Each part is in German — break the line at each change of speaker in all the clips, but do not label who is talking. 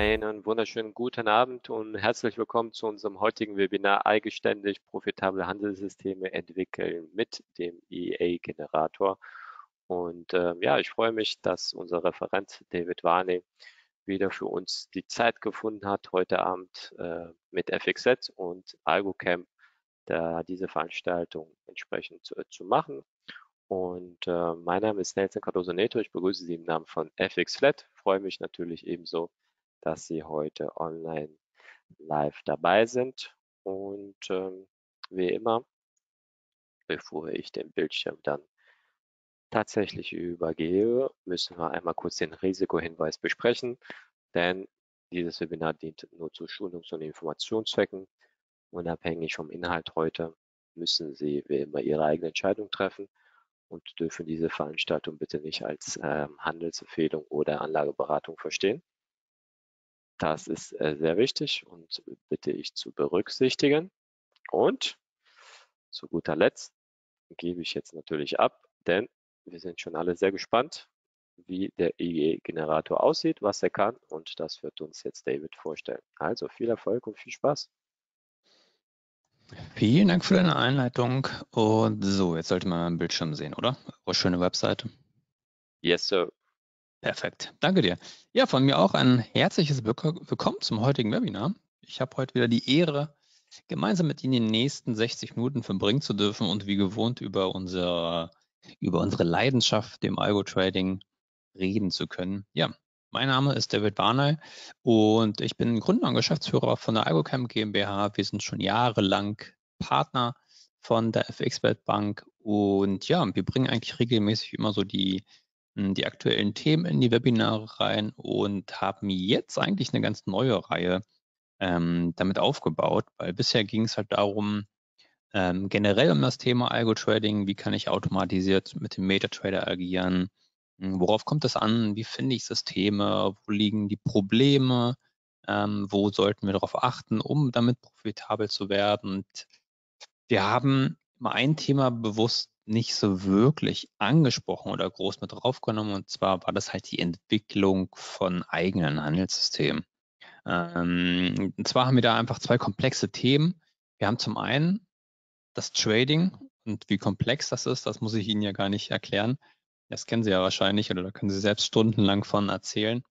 Einen wunderschönen guten Abend und herzlich willkommen zu unserem heutigen Webinar Eigenständig profitable Handelssysteme entwickeln mit dem EA-Generator. Und äh, ja, ich freue mich, dass unser Referent David Warney wieder für uns die Zeit gefunden hat, heute Abend äh, mit FXZ und AlgoCamp da diese Veranstaltung entsprechend zu, zu machen. Und äh, mein Name ist Nelson Cardoso Neto. Ich begrüße Sie im Namen von FXFlat. Freue mich natürlich ebenso, dass Sie heute online live dabei sind. Und ähm, wie immer, bevor ich den Bildschirm dann tatsächlich übergehe, müssen wir einmal kurz den Risikohinweis besprechen, denn dieses Webinar dient nur zu Schulungs- und Informationszwecken. Unabhängig vom Inhalt heute müssen Sie wie immer Ihre eigene Entscheidung treffen und dürfen diese Veranstaltung bitte nicht als ähm, Handelsempfehlung oder Anlageberatung verstehen. Das ist äh, sehr wichtig und bitte ich zu berücksichtigen. Und zu guter Letzt gebe ich jetzt natürlich ab, denn wir sind schon alle sehr gespannt, wie der IE-Generator aussieht, was er kann und das wird uns jetzt David vorstellen. Also viel Erfolg und viel Spaß.
Vielen Dank für deine Einleitung. Und so, jetzt sollte man meinen Bildschirm sehen, oder? Eure schöne Webseite.
Yes, sir.
Perfekt. Danke dir. Ja, von mir auch ein herzliches Willkommen zum heutigen Webinar. Ich habe heute wieder die Ehre, gemeinsam mit Ihnen die nächsten 60 Minuten verbringen zu dürfen und wie gewohnt über unsere, über unsere Leidenschaft, dem Algo-Trading, reden zu können. Ja, mein Name ist David Barney und ich bin Gründer und Geschäftsführer von der AlgoCamp GmbH. Wir sind schon jahrelang Partner von der FXBet Bank und ja, wir bringen eigentlich regelmäßig immer so die, die aktuellen Themen in die Webinare rein und haben jetzt eigentlich eine ganz neue Reihe ähm, damit aufgebaut, weil bisher ging es halt darum, ähm, generell um das Thema Algo-Trading, wie kann ich automatisiert mit dem MetaTrader agieren, hm, worauf kommt es an? Wie finde ich Systeme? Wo liegen die Probleme? Ähm, wo sollten wir darauf achten, um damit profitabel zu werden? Und wir haben mal ein Thema bewusst nicht so wirklich angesprochen oder groß mit draufgenommen. Und zwar war das halt die Entwicklung von eigenen Handelssystemen. Ähm, und zwar haben wir da einfach zwei komplexe Themen. Wir haben zum einen das Trading und wie komplex das ist, das muss ich Ihnen ja gar nicht erklären. Das kennen Sie ja wahrscheinlich oder da können Sie selbst stundenlang von erzählen.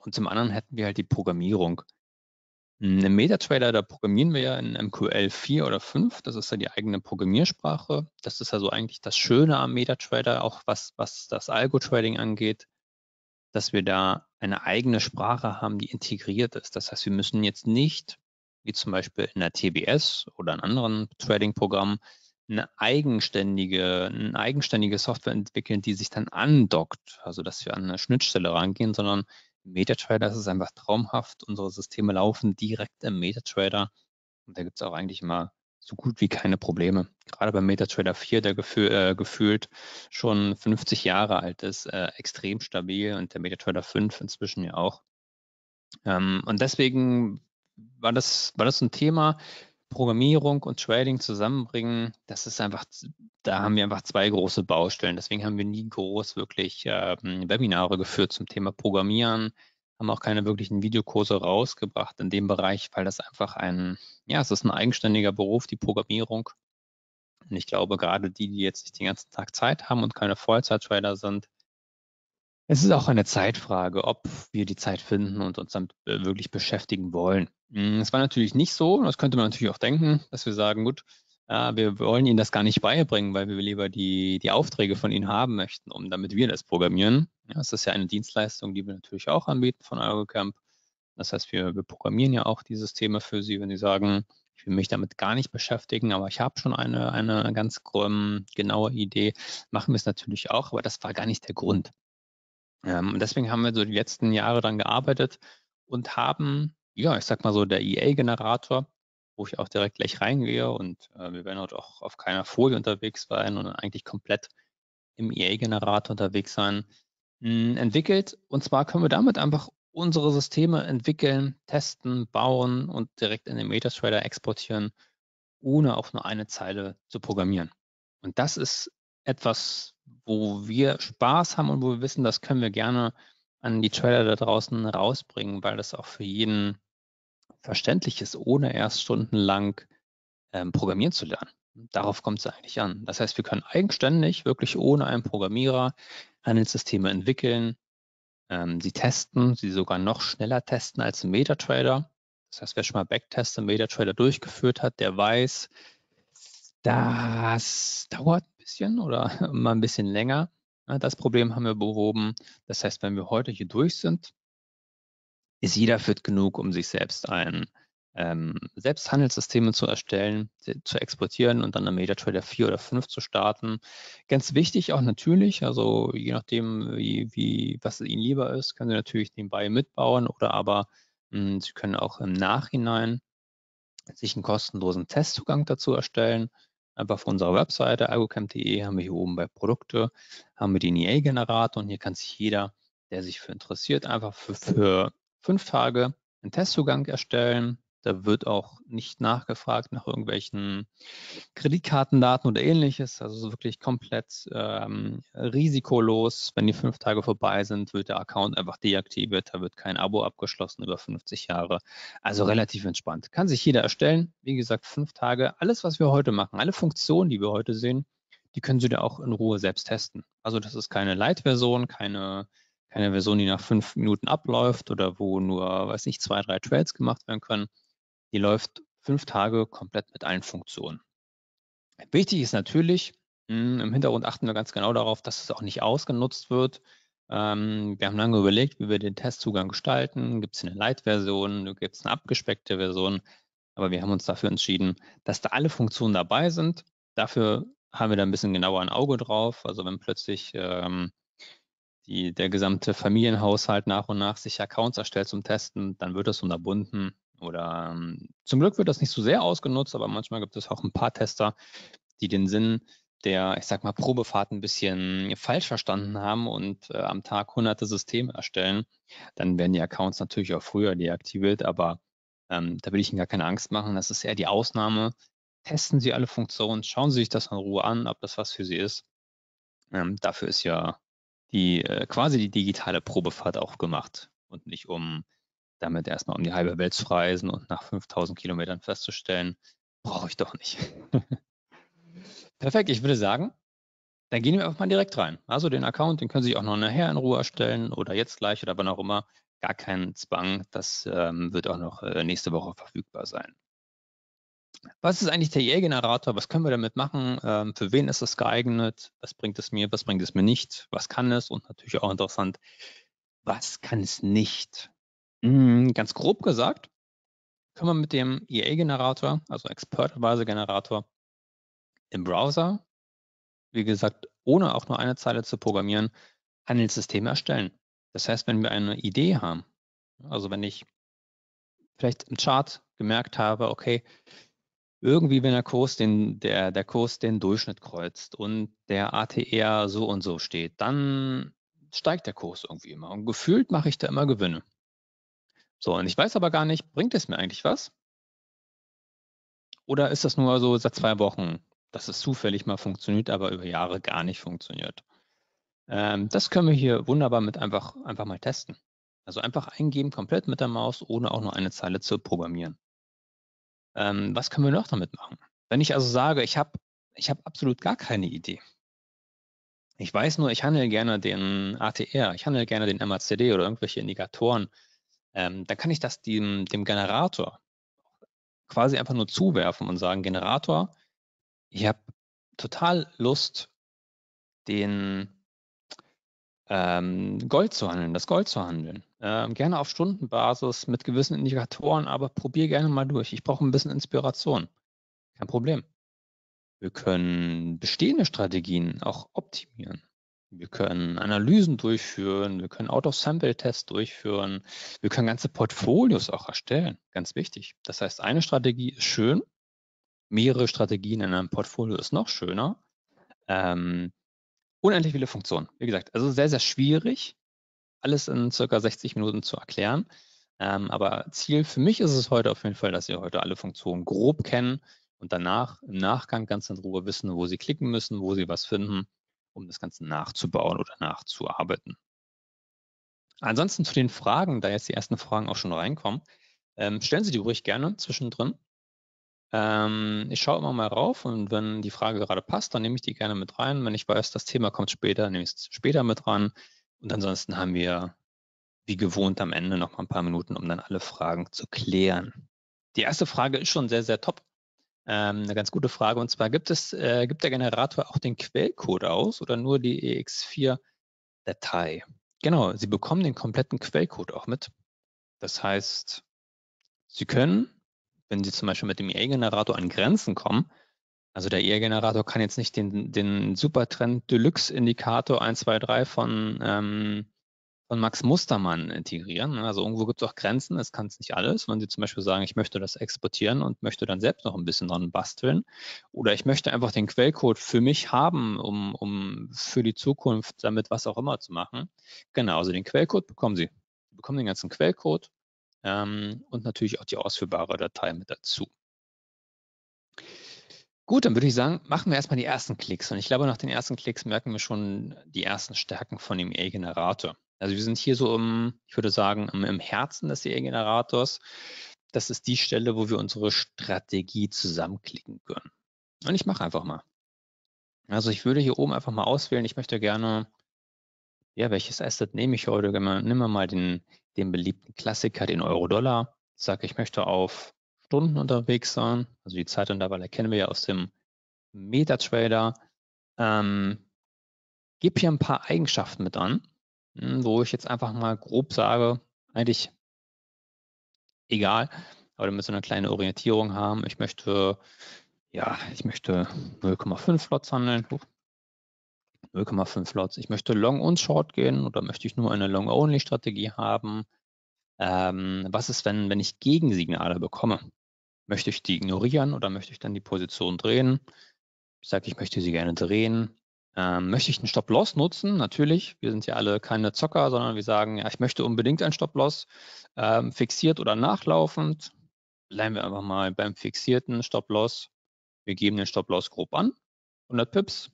Und zum anderen hätten wir halt die Programmierung. Im MetaTrader, da programmieren wir ja in MQL 4 oder 5. Das ist ja die eigene Programmiersprache. Das ist also eigentlich das Schöne am MetaTrader, auch was, was das Algo-Trading angeht, dass wir da eine eigene Sprache haben, die integriert ist. Das heißt, wir müssen jetzt nicht, wie zum Beispiel in der TBS oder in anderen Trading-Programmen, eine eigenständige, eine eigenständige Software entwickeln, die sich dann andockt, also dass wir an eine Schnittstelle rangehen, sondern MetaTrader ist es einfach traumhaft. Unsere Systeme laufen direkt im MetaTrader und da gibt es auch eigentlich immer so gut wie keine Probleme. Gerade beim MetaTrader 4, der gefühl, äh, gefühlt schon 50 Jahre alt ist, äh, extrem stabil und der MetaTrader 5 inzwischen ja auch. Ähm, und deswegen war das, war das ein Thema, Programmierung und Trading zusammenbringen, das ist einfach, da haben wir einfach zwei große Baustellen. Deswegen haben wir nie groß wirklich äh, Webinare geführt zum Thema Programmieren, haben auch keine wirklichen Videokurse rausgebracht in dem Bereich, weil das einfach ein, ja, es ist ein eigenständiger Beruf, die Programmierung. Und ich glaube, gerade die, die jetzt nicht den ganzen Tag Zeit haben und keine Vollzeit-Trader sind, es ist auch eine Zeitfrage, ob wir die Zeit finden und uns damit äh, wirklich beschäftigen wollen. Hm, es war natürlich nicht so, das könnte man natürlich auch denken, dass wir sagen, gut, wir wollen Ihnen das gar nicht beibringen, weil wir lieber die, die Aufträge von Ihnen haben möchten, um damit wir das programmieren. Das ist ja eine Dienstleistung, die wir natürlich auch anbieten von Eurocamp. Das heißt, wir, wir programmieren ja auch die Systeme für Sie, wenn Sie sagen, ich will mich damit gar nicht beschäftigen, aber ich habe schon eine, eine ganz um, genaue Idee, machen wir es natürlich auch, aber das war gar nicht der Grund. Ähm, und deswegen haben wir so die letzten Jahre daran gearbeitet und haben, ja, ich sag mal so, der EA-Generator, wo ich auch direkt gleich reingehe und äh, wir werden heute auch auf keiner Folie unterwegs sein und eigentlich komplett im EA-Generator unterwegs sein, mh, hm, entwickelt. Und zwar können wir damit einfach unsere Systeme entwickeln, testen, bauen und direkt in den MetaTrader exportieren, ohne auch nur eine Zeile zu programmieren. Und das ist etwas, wo wir Spaß haben und wo wir wissen, das können wir gerne an die Trailer da draußen rausbringen, weil das auch für jeden verständlich ist, ohne erst stundenlang ähm, programmieren zu lernen. Darauf kommt es eigentlich an. Das heißt, wir können eigenständig, wirklich ohne einen Programmierer, Handelssysteme entwickeln, ähm, sie testen, sie sogar noch schneller testen als ein MetaTrader. Das heißt, wer schon mal Backtest im MetaTrader durchgeführt hat, der weiß, das dauert bisschen oder mal ein bisschen länger. Das Problem haben wir behoben. Das heißt, wenn wir heute hier durch sind, ist jeder fit genug, um sich selbst ein ähm, selbst zu erstellen, zu exportieren und dann am MetaTrader 4 oder 5 zu starten. Ganz wichtig auch natürlich, also je nachdem, wie, wie, was Ihnen lieber ist, können Sie natürlich nebenbei mitbauen oder aber mh, hm, Sie können auch im Nachhinein sich einen kostenlosen Testzugang dazu erstellen. Einfach auf unserer Webseite algocamp.de haben wir hier oben bei Produkte, haben wir den EA-Generator und hier kann sich jeder, der sich für interessiert, einfach für, für fünf Tage einen Testzugang erstellen. Da wird auch nicht nachgefragt nach irgendwelchen Kreditkartendaten oder ähnliches. Also wirklich komplett ähm, risikolos. Wenn die fünf Tage vorbei sind, wird der Account einfach deaktiviert. Da wird kein Abo abgeschlossen über 50 Jahre. Also relativ entspannt. Kann sich jeder erstellen. Wie gesagt, fünf Tage. Alles, was wir heute machen, alle Funktionen, die wir heute sehen, die können Sie da auch in Ruhe selbst testen. Also das ist keine Light-Version, keine keine Version, die nach fünf Minuten abläuft oder wo nur, weiß nicht, zwei, drei Trades gemacht werden können. Die läuft fünf Tage komplett mit allen Funktionen. Wichtig ist natürlich, hm, im Hintergrund achten wir ganz genau darauf, dass es auch nicht ausgenutzt wird. Ähm, wir haben lange überlegt, wie wir den Testzugang gestalten. Gibt es eine Light-Version, gibt es eine abgespeckte Version, aber wir haben uns dafür entschieden, dass da alle Funktionen dabei sind. Dafür haben wir da ein bisschen genauer ein Auge drauf. Also wenn plötzlich ähm, die, der gesamte Familienhaushalt nach und nach sich Accounts erstellt zum Testen, dann wird das unterbunden. Oder ähm, zum Glück wird das nicht so sehr ausgenutzt, aber manchmal gibt es auch ein paar Tester, die den Sinn der, ich sag mal, Probefahrt ein bisschen falsch verstanden haben und äh, am Tag hunderte Systeme erstellen, dann werden die Accounts natürlich auch früher deaktiviert, aber ähm, da will ich Ihnen gar keine Angst machen. Das ist eher die Ausnahme. Testen Sie alle Funktionen, schauen Sie sich das in Ruhe an, ob das was für Sie ist. Ähm, dafür ist ja die äh, quasi die digitale Probefahrt auch gemacht und nicht um damit erstmal um die halbe Welt zu reisen und nach 5000 Kilometern festzustellen, brauche ich doch nicht. Perfekt, ich würde sagen, dann gehen wir einfach mal direkt rein. Also den Account, den können Sie auch noch nachher in Ruhe erstellen oder jetzt gleich oder wann auch immer. Gar kein Zwang, das ähm, wird auch noch äh, nächste Woche verfügbar sein. Was ist eigentlich der EA-Generator? Was können wir damit machen? Ähm, für wen ist es geeignet? Was bringt es mir? Was bringt es mir nicht? Was kann es? Und natürlich auch interessant, was kann es nicht? Hm, ganz grob gesagt, können wir mit dem EA-Generator, also Expert-Advisor-Generator, im Browser, wie gesagt, ohne auch nur eine Zeile zu programmieren, Handelssysteme erstellen. Das heißt, wenn wir eine Idee haben, also wenn ich vielleicht im Chart gemerkt habe, okay, irgendwie, wenn der Kurs den, der, der Kurs den Durchschnitt kreuzt und der ATR so und so steht, dann steigt der Kurs irgendwie immer. Und gefühlt mache ich da immer Gewinne. So, und ich weiß aber gar nicht, bringt es mir eigentlich was? Oder ist das nur so seit zwei Wochen, dass es zufällig mal funktioniert, aber über Jahre gar nicht funktioniert? Ähm, das können wir hier wunderbar mit einfach, einfach mal testen. Also einfach eingeben, komplett mit der Maus, ohne auch nur eine Zeile zu programmieren. Ähm, was können wir noch damit machen? Wenn ich also sage, ich habe ich hab absolut gar keine Idee. Ich weiß nur, ich handle gerne den ATR, ich handle gerne den MACD oder irgendwelche Indikatoren. Ähm, dann kann ich das dem, dem Generator quasi einfach nur zuwerfen und sagen, Generator, ich habe total Lust, den ähm, Gold zu handeln, das Gold zu handeln. Ähm, gerne auf Stundenbasis mit gewissen Indikatoren, aber probier gerne mal durch. Ich brauche ein bisschen Inspiration. Kein Problem. Wir können bestehende Strategien auch optimieren. Wir können Analysen durchführen, wir können Out-of-Sample-Tests durchführen, wir können ganze Portfolios auch erstellen. Ganz wichtig. Das heißt, eine Strategie ist schön, mehrere Strategien in einem Portfolio ist noch schöner. Ähm, unendlich viele Funktionen. Wie gesagt, also sehr, sehr schwierig, alles in circa 60 Minuten zu erklären. Ähm, aber Ziel für mich ist es heute auf jeden Fall, dass Sie heute alle Funktionen grob kennen und danach im Nachgang ganz in Ruhe wissen, wo Sie klicken müssen, wo Sie was finden, um das Ganze nachzubauen oder nachzuarbeiten. Ansonsten zu den Fragen, da jetzt die ersten Fragen auch schon reinkommen, ähm, stellen Sie die ruhig gerne zwischendrin. Ähm, ich schaue immer mal rauf und wenn die Frage gerade passt, dann nehme ich die gerne mit rein. Wenn ich weiß, das Thema kommt später, nehme ich es später mit ran. Und ansonsten haben wir wie gewohnt am Ende noch mal ein paar Minuten, um dann alle Fragen zu klären. Die erste Frage ist schon sehr, sehr top. Ähm, eine ganz gute Frage. Und zwar gibt es, äh, gibt der Generator auch den Quellcode aus oder nur die EX4-Datei? Genau, Sie bekommen den kompletten Quellcode auch mit. Das heißt, Sie können, wenn Sie zum Beispiel mit dem EA-Generator an Grenzen kommen, also der EA-Generator kann jetzt nicht den, den Supertrend Deluxe-Indikator 1, 2, 3 von ähm, von Max Mustermann integrieren. Ne? Also irgendwo gibt es auch Grenzen, es kann es nicht alles. Wenn Sie zum Beispiel sagen, ich möchte das exportieren und möchte dann selbst noch ein bisschen dran basteln oder ich möchte einfach den Quellcode für mich haben, um, um für die Zukunft damit was auch immer zu machen. Genau, also den Quellcode bekommen Sie. Sie bekommen den ganzen Quellcode ähm, und natürlich auch die ausführbare Datei mit dazu. Gut, dann würde ich sagen, machen wir erstmal die ersten Klicks. Und ich glaube, nach den ersten Klicks merken wir schon die ersten Stärken von dem EA-Generator. Also wir sind hier so im, ich würde sagen, im, Herzen des EA-Generators. Das ist die Stelle, wo wir unsere Strategie zusammenklicken können. Und ich mache einfach mal. Also ich würde hier oben einfach mal auswählen, ich möchte gerne, ja, welches Asset nehme ich heute? Nehmen wir mal den, den beliebten Klassiker, den Euro-Dollar. Sage, ich möchte auf Stunden unterwegs sein. Also die Zeitintervalle kennen wir ja aus dem MetaTrader. Ähm, gebe hier ein paar Eigenschaften mit an. Hm, wo ich jetzt einfach mal grob sage, eigentlich egal, aber damit so eine kleine Orientierung haben. Ich möchte, ja, ich möchte 0,5 Lots handeln. 0,5 Lots. Ich möchte Long und Short gehen oder möchte ich nur eine Long-Only-Strategie haben? Ähm, was ist, wenn, wenn ich Gegensignale bekomme? Möchte ich die ignorieren oder möchte ich dann die Position drehen? Ich sage, ich möchte sie gerne drehen. Ähm, möchte ich einen Stop-Loss nutzen? Natürlich. Wir sind ja alle keine Zocker, sondern wir sagen, ja, ich möchte unbedingt einen Stop-Loss, ähm, fixiert oder nachlaufend. Bleiben wir einfach mal beim fixierten Stop-Loss. Wir geben den Stop-Loss grob an. 100 Pips,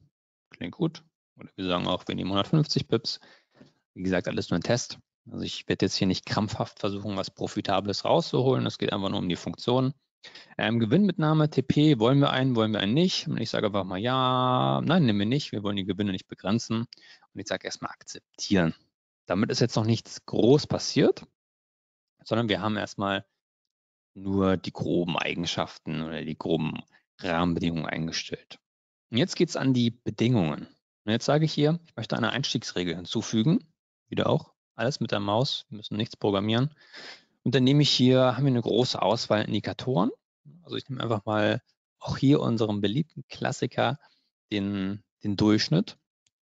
klingt gut. Oder wir sagen auch, wir nehmen 150 Pips. Wie gesagt, alles nur ein Test. Also ich werde jetzt hier nicht krampfhaft versuchen, was Profitables rauszuholen. Es geht einfach nur um die Funktion. Ähm, Gewinnmitnahme, TP, wollen wir einen, wollen wir einen nicht? Und ich sage einfach mal ja, nein, nehmen wir nicht, wir wollen die Gewinne nicht begrenzen. Und ich sage erstmal akzeptieren. Damit ist jetzt noch nichts groß passiert, sondern wir haben erstmal nur die groben Eigenschaften oder die groben Rahmenbedingungen eingestellt. Und jetzt geht es an die Bedingungen. Und jetzt sage ich hier, ich möchte eine Einstiegsregel hinzufügen. Wieder auch alles mit der Maus, wir müssen nichts programmieren. Und dann nehme ich hier, haben wir eine große Auswahl Indikatoren. Also ich nehme einfach mal auch hier unseren beliebten Klassiker, den, den Durchschnitt.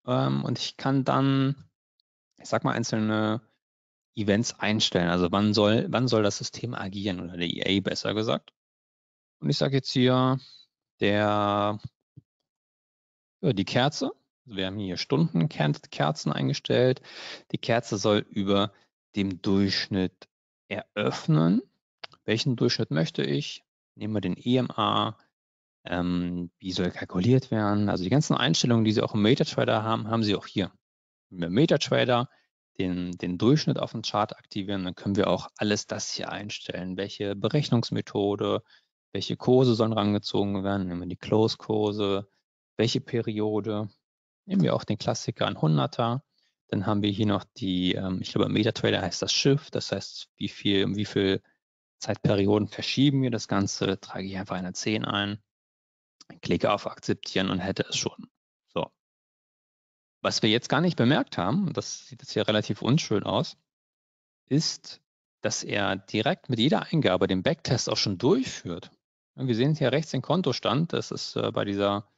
Ähm, und ich kann dann, ich sag mal, einzelne Events einstellen. Also wann soll, wann soll das System agieren oder der EA besser gesagt. Und ich sage jetzt hier der, die Kerze. Also wir haben hier Stundenkerzen eingestellt. Die Kerze soll über dem Durchschnitt eröffnen. Welchen Durchschnitt möchte ich? Nehmen wir den EMA. Ähm, wie soll kalkuliert werden? Also die ganzen Einstellungen, die Sie auch im MetaTrader haben, haben Sie auch hier. Wenn wir MetaTrader den, den Durchschnitt auf dem Chart aktivieren, dann können wir auch alles das hier einstellen. Welche Berechnungsmethode, welche Kurse sollen rangezogen werden? Nehmen wir die Close-Kurse, welche Periode? Nehmen wir auch den Klassiker an 100er. Dann haben wir hier noch die, ähm, ich glaube, MetaTrader heißt das Shift, das heißt, wie viel, wie viel Zeitperioden verschieben wir das Ganze, trage ich einfach eine 10 ein, klicke auf Akzeptieren und hätte es schon. So. Was wir jetzt gar nicht bemerkt haben, und das sieht jetzt hier relativ unschön aus, ist, dass er direkt mit jeder Eingabe den Backtest auch schon durchführt. wir sehen hier rechts den Kontostand, das ist äh, bei dieser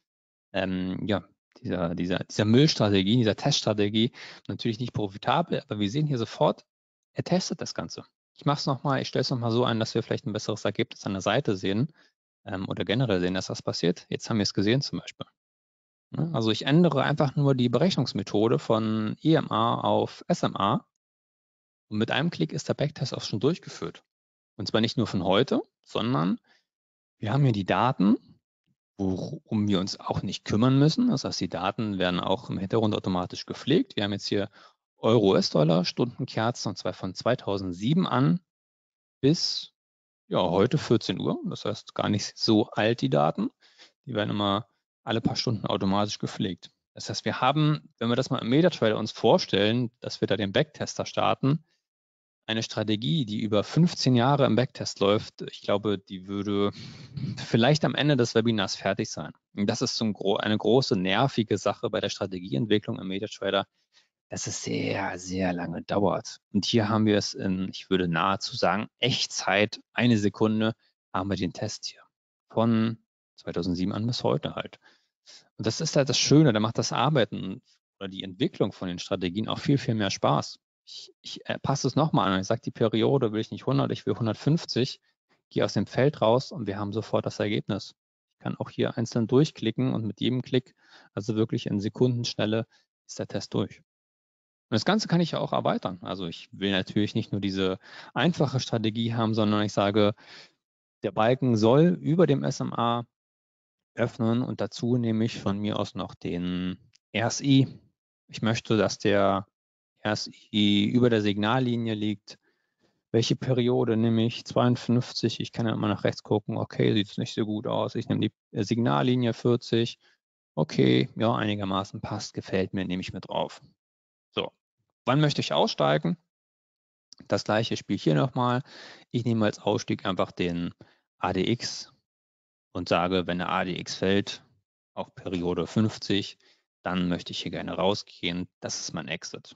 ähm, ja, dieser, dieser, dieser Müllstrategie, dieser Teststrategie natürlich nicht profitabel, aber wir sehen hier sofort, er testet das Ganze. Ich mache es nochmal, ich stelle es nochmal so ein, dass wir vielleicht ein besseres Ergebnis an der Seite sehen ähm, oder generell sehen, dass das passiert. Jetzt haben wir es gesehen zum Beispiel. Ne? also ich ändere einfach nur die Berechnungsmethode von EMA auf SMA und mit einem Klick ist der Backtest auch schon durchgeführt. Und zwar nicht nur von heute, sondern wir haben hier die Daten worum wir uns auch nicht kümmern müssen. Das heißt, die Daten werden auch im Hintergrund automatisch gepflegt. Wir haben jetzt hier Euro US-Dollar Stundenkerzen und zwar von 2007 an bis ja, heute 14 Uhr. Das heißt gar nicht so alt die Daten. Die werden immer alle paar Stunden automatisch gepflegt. Das heißt, wir haben, wenn wir das mal im MetaTrader uns vorstellen, dass wir da den Backtester starten, eine Strategie, die über 15 Jahre im Backtest läuft, ich glaube, die würde vielleicht am Ende des Webinars fertig sein. Und das ist so eine große nervige Sache bei der Strategieentwicklung im MetaTrader, dass es sehr, sehr lange dauert. Und hier haben wir es in, ich würde nahezu sagen, Echtzeit, eine Sekunde, haben wir den Test hier. Von 2007 an bis heute halt. Und das ist halt das Schöne, da macht das Arbeiten oder die Entwicklung von den Strategien auch viel, viel mehr Spaß. Ich, ich äh, passe es nochmal an. Ich sage, die Periode will ich nicht 100, ich will 150. Gehe aus dem Feld raus und wir haben sofort das Ergebnis. Ich kann auch hier einzeln durchklicken und mit jedem Klick, also wirklich in Sekundenschnelle, ist der Test durch. Und das Ganze kann ich ja auch erweitern. Also ich will natürlich nicht nur diese einfache Strategie haben, sondern ich sage, der Balken soll über dem SMA öffnen und dazu nehme ich von mir aus noch den RSI. Ich möchte, dass der RSI über der Signallinie liegt. Welche Periode nehme ich? 52. Ich kann ja immer nach rechts gucken. Okay, sieht es nicht so gut aus. Ich nehme die äh, Signallinie 40. Okay, ja, einigermaßen passt, gefällt mir, nehme ich mit drauf. So, wann möchte ich aussteigen? Das gleiche Spiel hier nochmal. Ich nehme als Ausstieg einfach den ADX und sage, wenn der ADX fällt, auf Periode 50, dann möchte ich hier gerne rausgehen. Das ist mein Exit.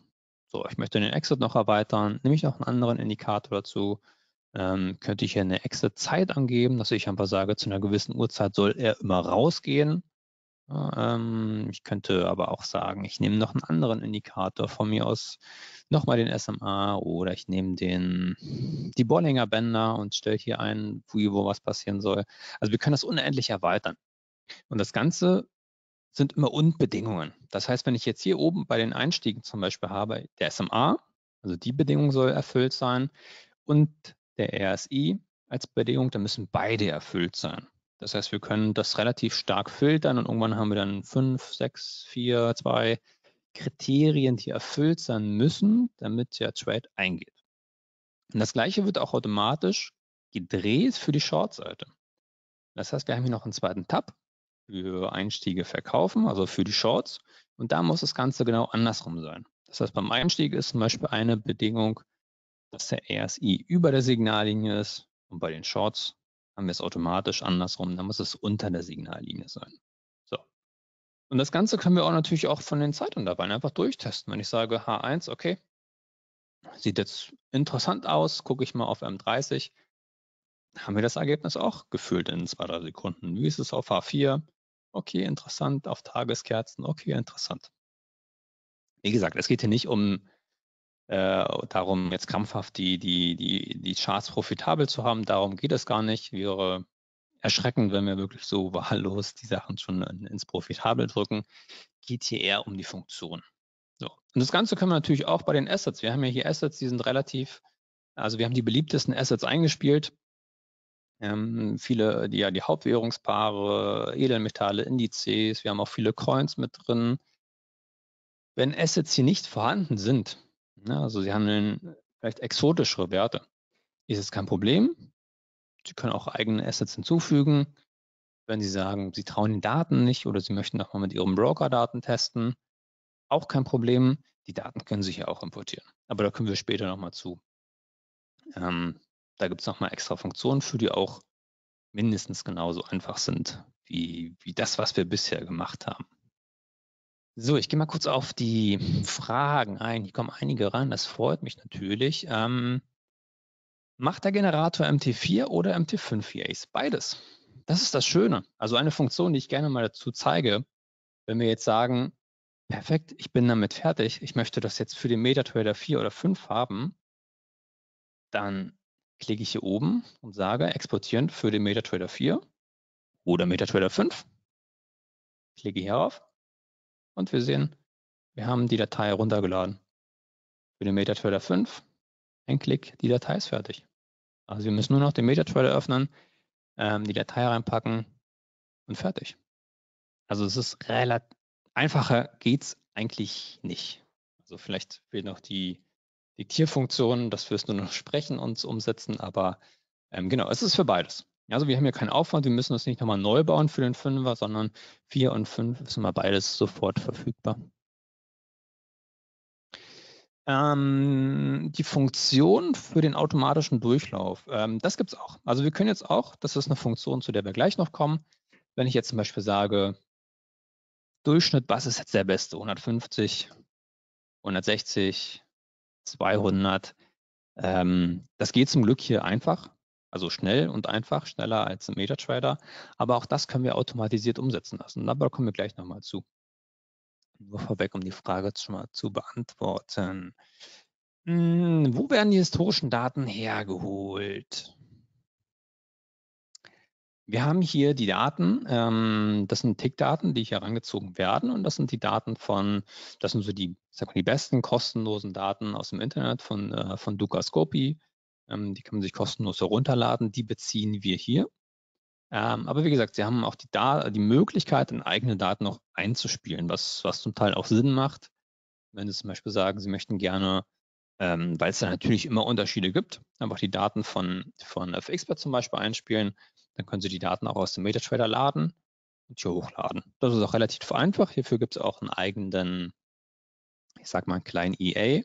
So, ich möchte den Exit noch erweitern. Nehme ich noch einen anderen Indikator dazu. Ähm, könnte ich hier eine Exit-Zeit angeben, dass ich einfach sage, zu einer gewissen Uhrzeit soll er immer rausgehen. Ja, ähm, ich könnte aber auch sagen, ich nehme noch einen anderen Indikator von mir aus, nochmal den SMA oder ich nehme den, die Bollinger Bänder und stelle hier ein, wo, wo was passieren soll. Also wir können das unendlich erweitern. Und das Ganze sind immer Und-Bedingungen. Das heißt, wenn ich jetzt hier oben bei den Einstiegen zum Beispiel habe, der SMA, also die Bedingung soll erfüllt sein, und der RSI als Bedingung, dann müssen beide erfüllt sein. Das heißt, wir können das relativ stark filtern und irgendwann haben wir dann fünf, sechs, vier, zwei Kriterien, die erfüllt sein müssen, damit der Trade eingeht. Und das gleiche wird auch automatisch gedreht für die Short-Seite. Das heißt, wir haben hier noch einen zweiten Tab für Einstiege verkaufen, also für die Shorts. Und da muss das Ganze genau andersrum sein. Das heißt, beim Einstieg ist zum Beispiel eine Bedingung, dass der RSI über der Signallinie ist und bei den Shorts haben wir es automatisch andersrum. Da muss es unter der Signallinie sein. So. Und das Ganze können wir auch natürlich auch von den Zeitunterwahlen einfach durchtesten. Wenn ich sage H1, okay, sieht jetzt interessant aus, gucke ich mal auf M30, haben wir das Ergebnis auch gefüllt in zwei, drei Sekunden. Wie ist es auf H4? Okay, interessant. Auf Tageskerzen, okay, interessant. Wie gesagt, es geht hier nicht um äh, darum, jetzt krampfhaft die, die, die, die Charts profitabel zu haben. Darum geht es gar nicht. Wäre erschreckend, wenn wir wirklich so wahllos die Sachen schon ins Profitabel drücken. Geht hier eher um die Funktion. So. Und das Ganze können wir natürlich auch bei den Assets. Wir haben ja hier Assets, die sind relativ, also wir haben die beliebtesten Assets eingespielt. Ähm, viele, die ja die Hauptwährungspaare, Edelmetalle, Indizes, wir haben auch viele Coins mit drin. Wenn Assets hier nicht vorhanden sind, ne, also sie handeln vielleicht exotischere Werte, ist es kein Problem. Sie können auch eigene Assets hinzufügen. Wenn Sie sagen, Sie trauen den Daten nicht oder Sie möchten nochmal mit Ihrem Broker Daten testen, auch kein Problem. Die Daten können Sie hier auch importieren. Aber da kommen wir später nochmal zu. Ähm, da gibt es nochmal extra Funktionen für, die auch mindestens genauso einfach sind wie, wie das, was wir bisher gemacht haben. So, ich gehe mal kurz auf die Fragen ein. Hier kommen einige rein, das freut mich natürlich. Ähm, macht der Generator MT4 oder MT5 VAs? Beides. Das ist das Schöne. Also eine Funktion, die ich gerne mal dazu zeige, wenn wir jetzt sagen, perfekt, ich bin damit fertig, ich möchte das jetzt für den MetaTrader 4 oder 5 haben, dann klicke ich hier oben und sage exportieren für den MetaTrader 4 oder MetaTrader 5. Klicke hier auf und wir sehen, wir haben die Datei heruntergeladen. Für den MetaTrader 5, ein Klick, die Datei ist fertig. Also wir müssen nur noch den MetaTrader öffnen, ähm, die Datei reinpacken und fertig. Also es ist relativ einfacher geht es eigentlich nicht. Also vielleicht fehlt noch die Diktierfunktion, das wirst du noch sprechen und umsetzen, aber ähm, genau, es ist für beides. Also wir haben hier keinen Aufwand, wir müssen das nicht nochmal neu bauen für den Fünfer, sondern 4 und 5 ist immer beides sofort verfügbar. Ähm, die Funktion für den automatischen Durchlauf, ähm, das gibt es auch. Also wir können jetzt auch, das ist eine Funktion, zu der wir gleich noch kommen, wenn ich jetzt zum Beispiel sage, Durchschnitt, was ist jetzt der beste? 150, 160, 200. Ähm, das geht zum Glück hier einfach, also schnell und einfach, schneller als im MetaTrader. Aber auch das können wir automatisiert umsetzen lassen. Da kommen wir gleich nochmal zu. Nur vorweg, um die Frage schon mal zu beantworten. Hm, wo werden die historischen Daten hergeholt? Wir haben hier die Daten, ähm, das sind Tick-Daten, die hier herangezogen werden und das sind die Daten von, das sind so die, sag mal, die besten kostenlosen Daten aus dem Internet von, äh, von Dukascopy. Ähm, die kann man sich kostenlos herunterladen, die beziehen wir hier. Ähm, aber wie gesagt, Sie haben auch die, da die Möglichkeit, in eigene Daten noch einzuspielen, was, was zum Teil auch Sinn macht. Wenn Sie zum Beispiel sagen, Sie möchten gerne, ähm, weil es da natürlich immer Unterschiede gibt, einfach die Daten von, von FXpert zum Beispiel einspielen, dann können Sie die Daten auch aus dem MetaTrader laden und hier hochladen. Das ist auch relativ einfach. Hierfür gibt es auch einen eigenen, ich sag mal, einen kleinen EA,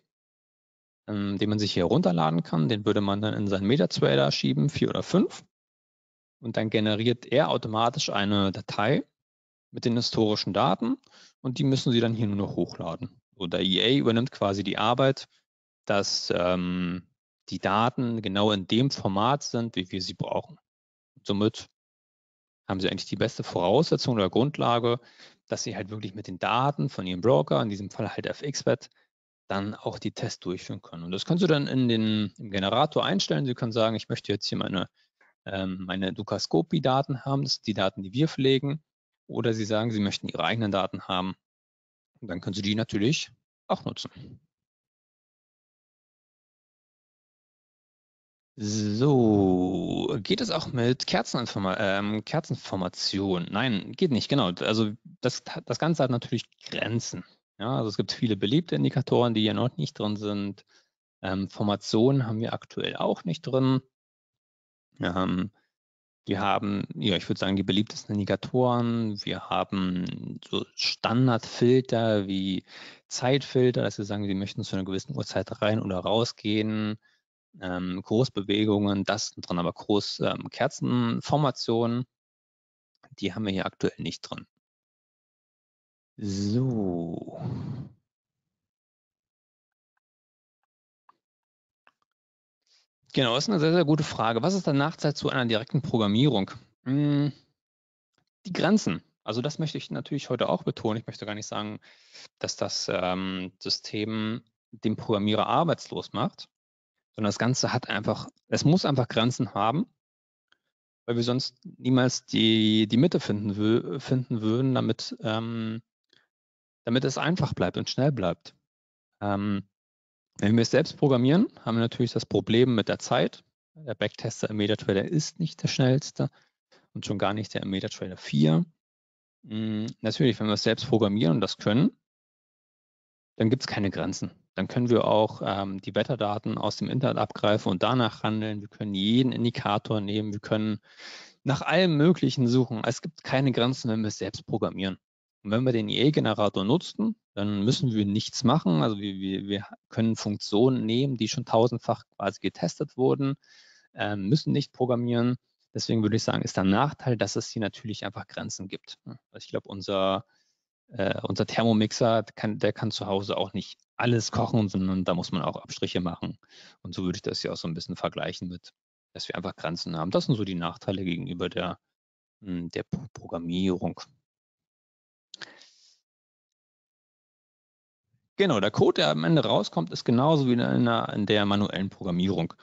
ähm, den man sich hier runterladen kann. Den würde man dann in seinen MetaTrader schieben, vier oder fünf. Und dann generiert er automatisch eine Datei mit den historischen Daten und die müssen Sie dann hier nur noch hochladen. So, der EA übernimmt quasi die Arbeit, dass ähm, die Daten genau in dem Format sind, wie wir sie brauchen. Somit haben Sie eigentlich die beste Voraussetzung oder Grundlage, dass Sie halt wirklich mit den Daten von Ihrem Broker, in diesem Fall halt FXBet, dann auch die Tests durchführen können. Und das können Sie dann in den, im Generator einstellen. Sie können sagen, ich möchte jetzt hier meine, ähm, meine Dukascopy-Daten haben, das sind die Daten, die wir pflegen. Oder Sie sagen, Sie möchten Ihre eigenen Daten haben. Und dann können Sie die natürlich auch nutzen. So, geht es auch mit Kerzeninforma ähm, Kerzenformation? Nein, geht nicht, genau. Also das, das Ganze hat natürlich Grenzen. Ja, also es gibt viele beliebte Indikatoren, die ja noch nicht drin sind. Ähm, Formationen haben wir aktuell auch nicht drin. Ähm, wir haben, ja, ich würde sagen, die beliebtesten Indikatoren. Wir haben so Standardfilter wie Zeitfilter, dass wir sagen, wir möchten zu einer gewissen Uhrzeit rein oder rausgehen ähm, Großbewegungen, das drin, aber Großkerzenformationen, ähm, die haben wir hier aktuell nicht drin. So. Genau, das ist eine sehr, sehr gute Frage. Was ist der Nachteil zu einer direkten Programmierung? Hm, die Grenzen. Also das möchte ich natürlich heute auch betonen. Ich möchte gar nicht sagen, dass das ähm, System den Programmierer arbeitslos macht sondern das Ganze hat einfach, es muss einfach Grenzen haben, weil wir sonst niemals die, die Mitte finden, finden würden, damit, ähm, damit es einfach bleibt und schnell bleibt. Ähm, wenn wir es selbst programmieren, haben wir natürlich das Problem mit der Zeit. Der Backtester im MetaTrader ist nicht der schnellste und schon gar nicht der im MetaTrader 4. Mhm, natürlich, wenn wir es selbst programmieren und das können, dann gibt es keine Grenzen dann können wir auch ähm, die Wetterdaten aus dem Internet abgreifen und danach handeln. Wir können jeden Indikator nehmen. Wir können nach allem Möglichen suchen. Es gibt keine Grenzen, wenn wir es selbst programmieren. Und wenn wir den EA-Generator nutzen, dann müssen wir nichts machen. Also wir, wir, wir, können Funktionen nehmen, die schon tausendfach quasi getestet wurden, äh, müssen nicht programmieren. Deswegen würde ich sagen, ist der Nachteil, dass es hier natürlich einfach Grenzen gibt. Ich glaube, unser äh, unser Thermomixer, kann, der kann zu Hause auch nicht alles kochen, sondern da muss man auch Abstriche machen. Und so würde ich das ja auch so ein bisschen vergleichen mit, dass wir einfach Grenzen haben. Das sind so die Nachteile gegenüber der, hm, der Programmierung. Genau, der Code, der am Ende rauskommt, ist genauso wie in, einer, in der manuellen Programmierung.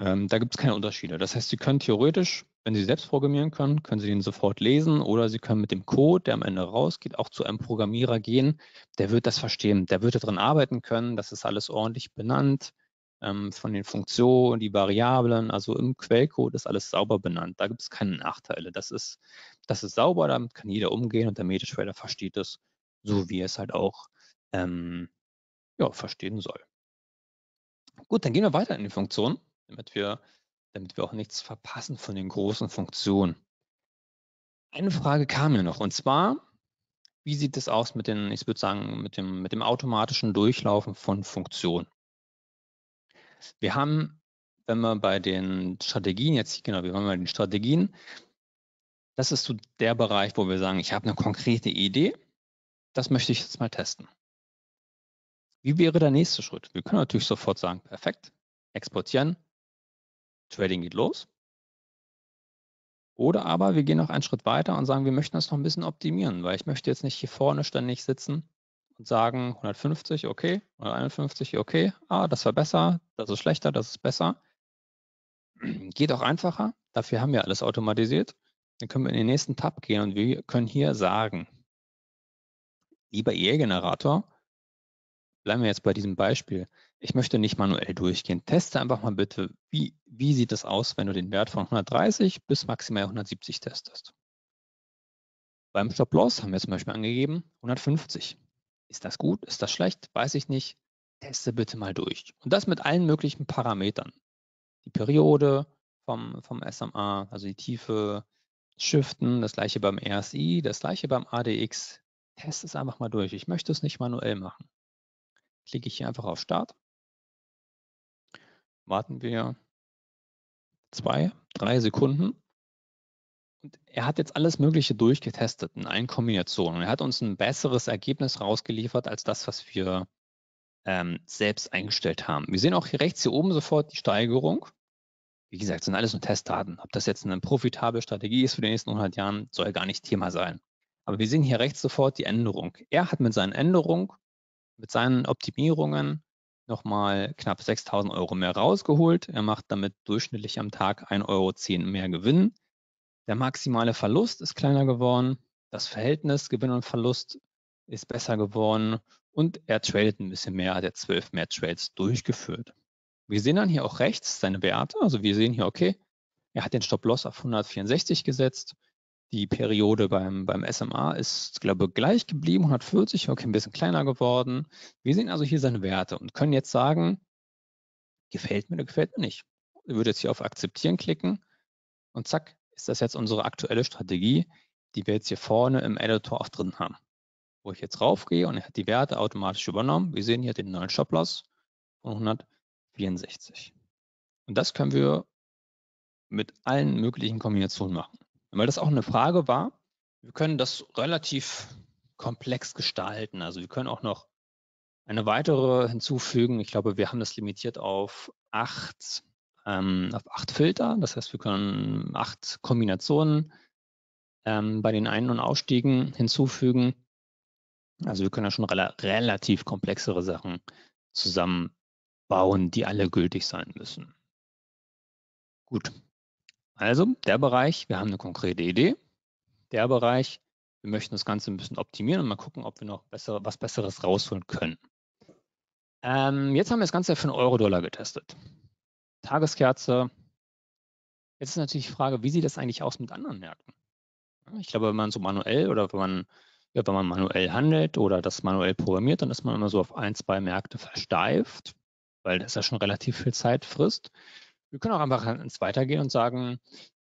Ähm, da gibt es keine Unterschiede. Das heißt, Sie können theoretisch, wenn Sie selbst programmieren können, können Sie den sofort lesen oder Sie können mit dem Code, der am Ende rausgeht, auch zu einem Programmierer gehen. Der wird das verstehen. Der wird daran arbeiten können. Das ist alles ordentlich benannt ähm, von den Funktionen, die Variablen. Also im Quellcode ist alles sauber benannt. Da gibt es keine Nachteile. Das ist, das ist sauber, damit kann jeder umgehen und der MetaTrader versteht es so, wie es halt auch ähm, ja, verstehen soll. Gut, dann gehen wir weiter in die Funktion, damit wir, damit wir auch nichts verpassen von den großen Funktionen. Eine Frage kam mir noch und zwar, wie sieht es aus mit den, ich würde sagen, mit dem, mit dem automatischen Durchlaufen von Funktionen? Wir haben, wenn wir bei den Strategien jetzt, genau, wir haben bei den Strategien, das ist so der Bereich, wo wir sagen, ich habe eine konkrete Idee, das möchte ich jetzt mal testen. Wie wäre der nächste Schritt? Wir können natürlich sofort sagen, perfekt, exportieren, Trading geht los. Oder aber wir gehen noch einen Schritt weiter und sagen, wir möchten das noch ein bisschen optimieren, weil ich möchte jetzt nicht hier vorne ständig sitzen und sagen 150, okay, 151, okay, ah, das war besser, das ist schlechter, das ist besser. Geht auch einfacher, dafür haben wir alles automatisiert. Dann können wir in den nächsten Tab gehen und wir können hier sagen, lieber EA-Generator, bleiben wir jetzt bei diesem Beispiel. Ich möchte nicht manuell durchgehen. Teste einfach mal bitte, wie, wie sieht es aus, wenn du den Wert von 130 bis maximal 170 testest. Beim Stop-Loss haben wir zum Beispiel angegeben 150. Ist das gut? Ist das schlecht? Weiß ich nicht. Teste bitte mal durch. Und das mit allen möglichen Parametern. Die Periode vom, vom SMA, also die Tiefe, Shiften, das gleiche beim RSI, das gleiche beim ADX. Test es einfach mal durch. Ich möchte es nicht manuell machen. Klicke ich hier einfach auf Start. Warten wir zwei, drei Sekunden. Und er hat jetzt alles Mögliche durchgetestet in allen Kombinationen. Er hat uns ein besseres Ergebnis rausgeliefert als das, was wir ähm, selbst eingestellt haben. Wir sehen auch hier rechts hier oben sofort die Steigerung. Wie gesagt, sind alles nur Testdaten. Ob das jetzt eine profitable Strategie ist für die nächsten 100 Jahren, soll gar nicht Thema sein. Aber wir sehen hier rechts sofort die Änderung. Er hat mit seinen Änderungen, mit seinen Optimierungen nochmal knapp 6.000 Euro mehr rausgeholt. Er macht damit durchschnittlich am Tag 1,10 Euro mehr Gewinn. Der maximale Verlust ist kleiner geworden. Das Verhältnis Gewinn und Verlust ist besser geworden. Und er tradet ein bisschen mehr, hat er zwölf mehr Trades durchgeführt. Wir sehen dann hier auch rechts seine Werte. Also wir sehen hier, okay, er hat den Stop-Loss auf 164 gesetzt. Die Periode beim, beim SMA ist, glaube ich, gleich geblieben, 140, okay, ein bisschen kleiner geworden. Wir sehen also hier seine Werte und können jetzt sagen, gefällt mir oder gefällt mir nicht. Ich würde jetzt hier auf Akzeptieren klicken und zack, ist das jetzt unsere aktuelle Strategie, die wir jetzt hier vorne im Editor auch drin haben. Wo ich jetzt raufgehe und er hat die Werte automatisch übernommen. Wir sehen hier den neuen Stop-Loss von 100. 64. Und das können wir mit allen möglichen Kombinationen machen. Weil das auch eine Frage war, wir können das relativ komplex gestalten. Also wir können auch noch eine weitere hinzufügen. Ich glaube, wir haben das limitiert auf acht, ähm, auf acht Filter. Das heißt, wir können acht Kombinationen ähm, bei den Ein- und Ausstiegen hinzufügen. Also wir können ja schon rela relativ komplexere Sachen zusammen bauen, die alle gültig sein müssen. Gut. Also der Bereich, wir haben eine konkrete Idee. Der Bereich, wir möchten das Ganze ein bisschen optimieren und mal gucken, ob wir noch bessere, was Besseres rausholen können. Ähm, jetzt haben wir das Ganze für einen Euro-Dollar getestet. Tageskerze. Jetzt ist natürlich die Frage, wie sieht das eigentlich aus mit anderen Märkten? Ich glaube, wenn man so manuell oder wenn man, ja, wenn man manuell handelt oder das manuell programmiert, dann ist man immer so auf ein, zwei Märkte versteift weil das ja schon relativ viel Zeit frisst. Wir können auch einfach ins Weitergehen und sagen,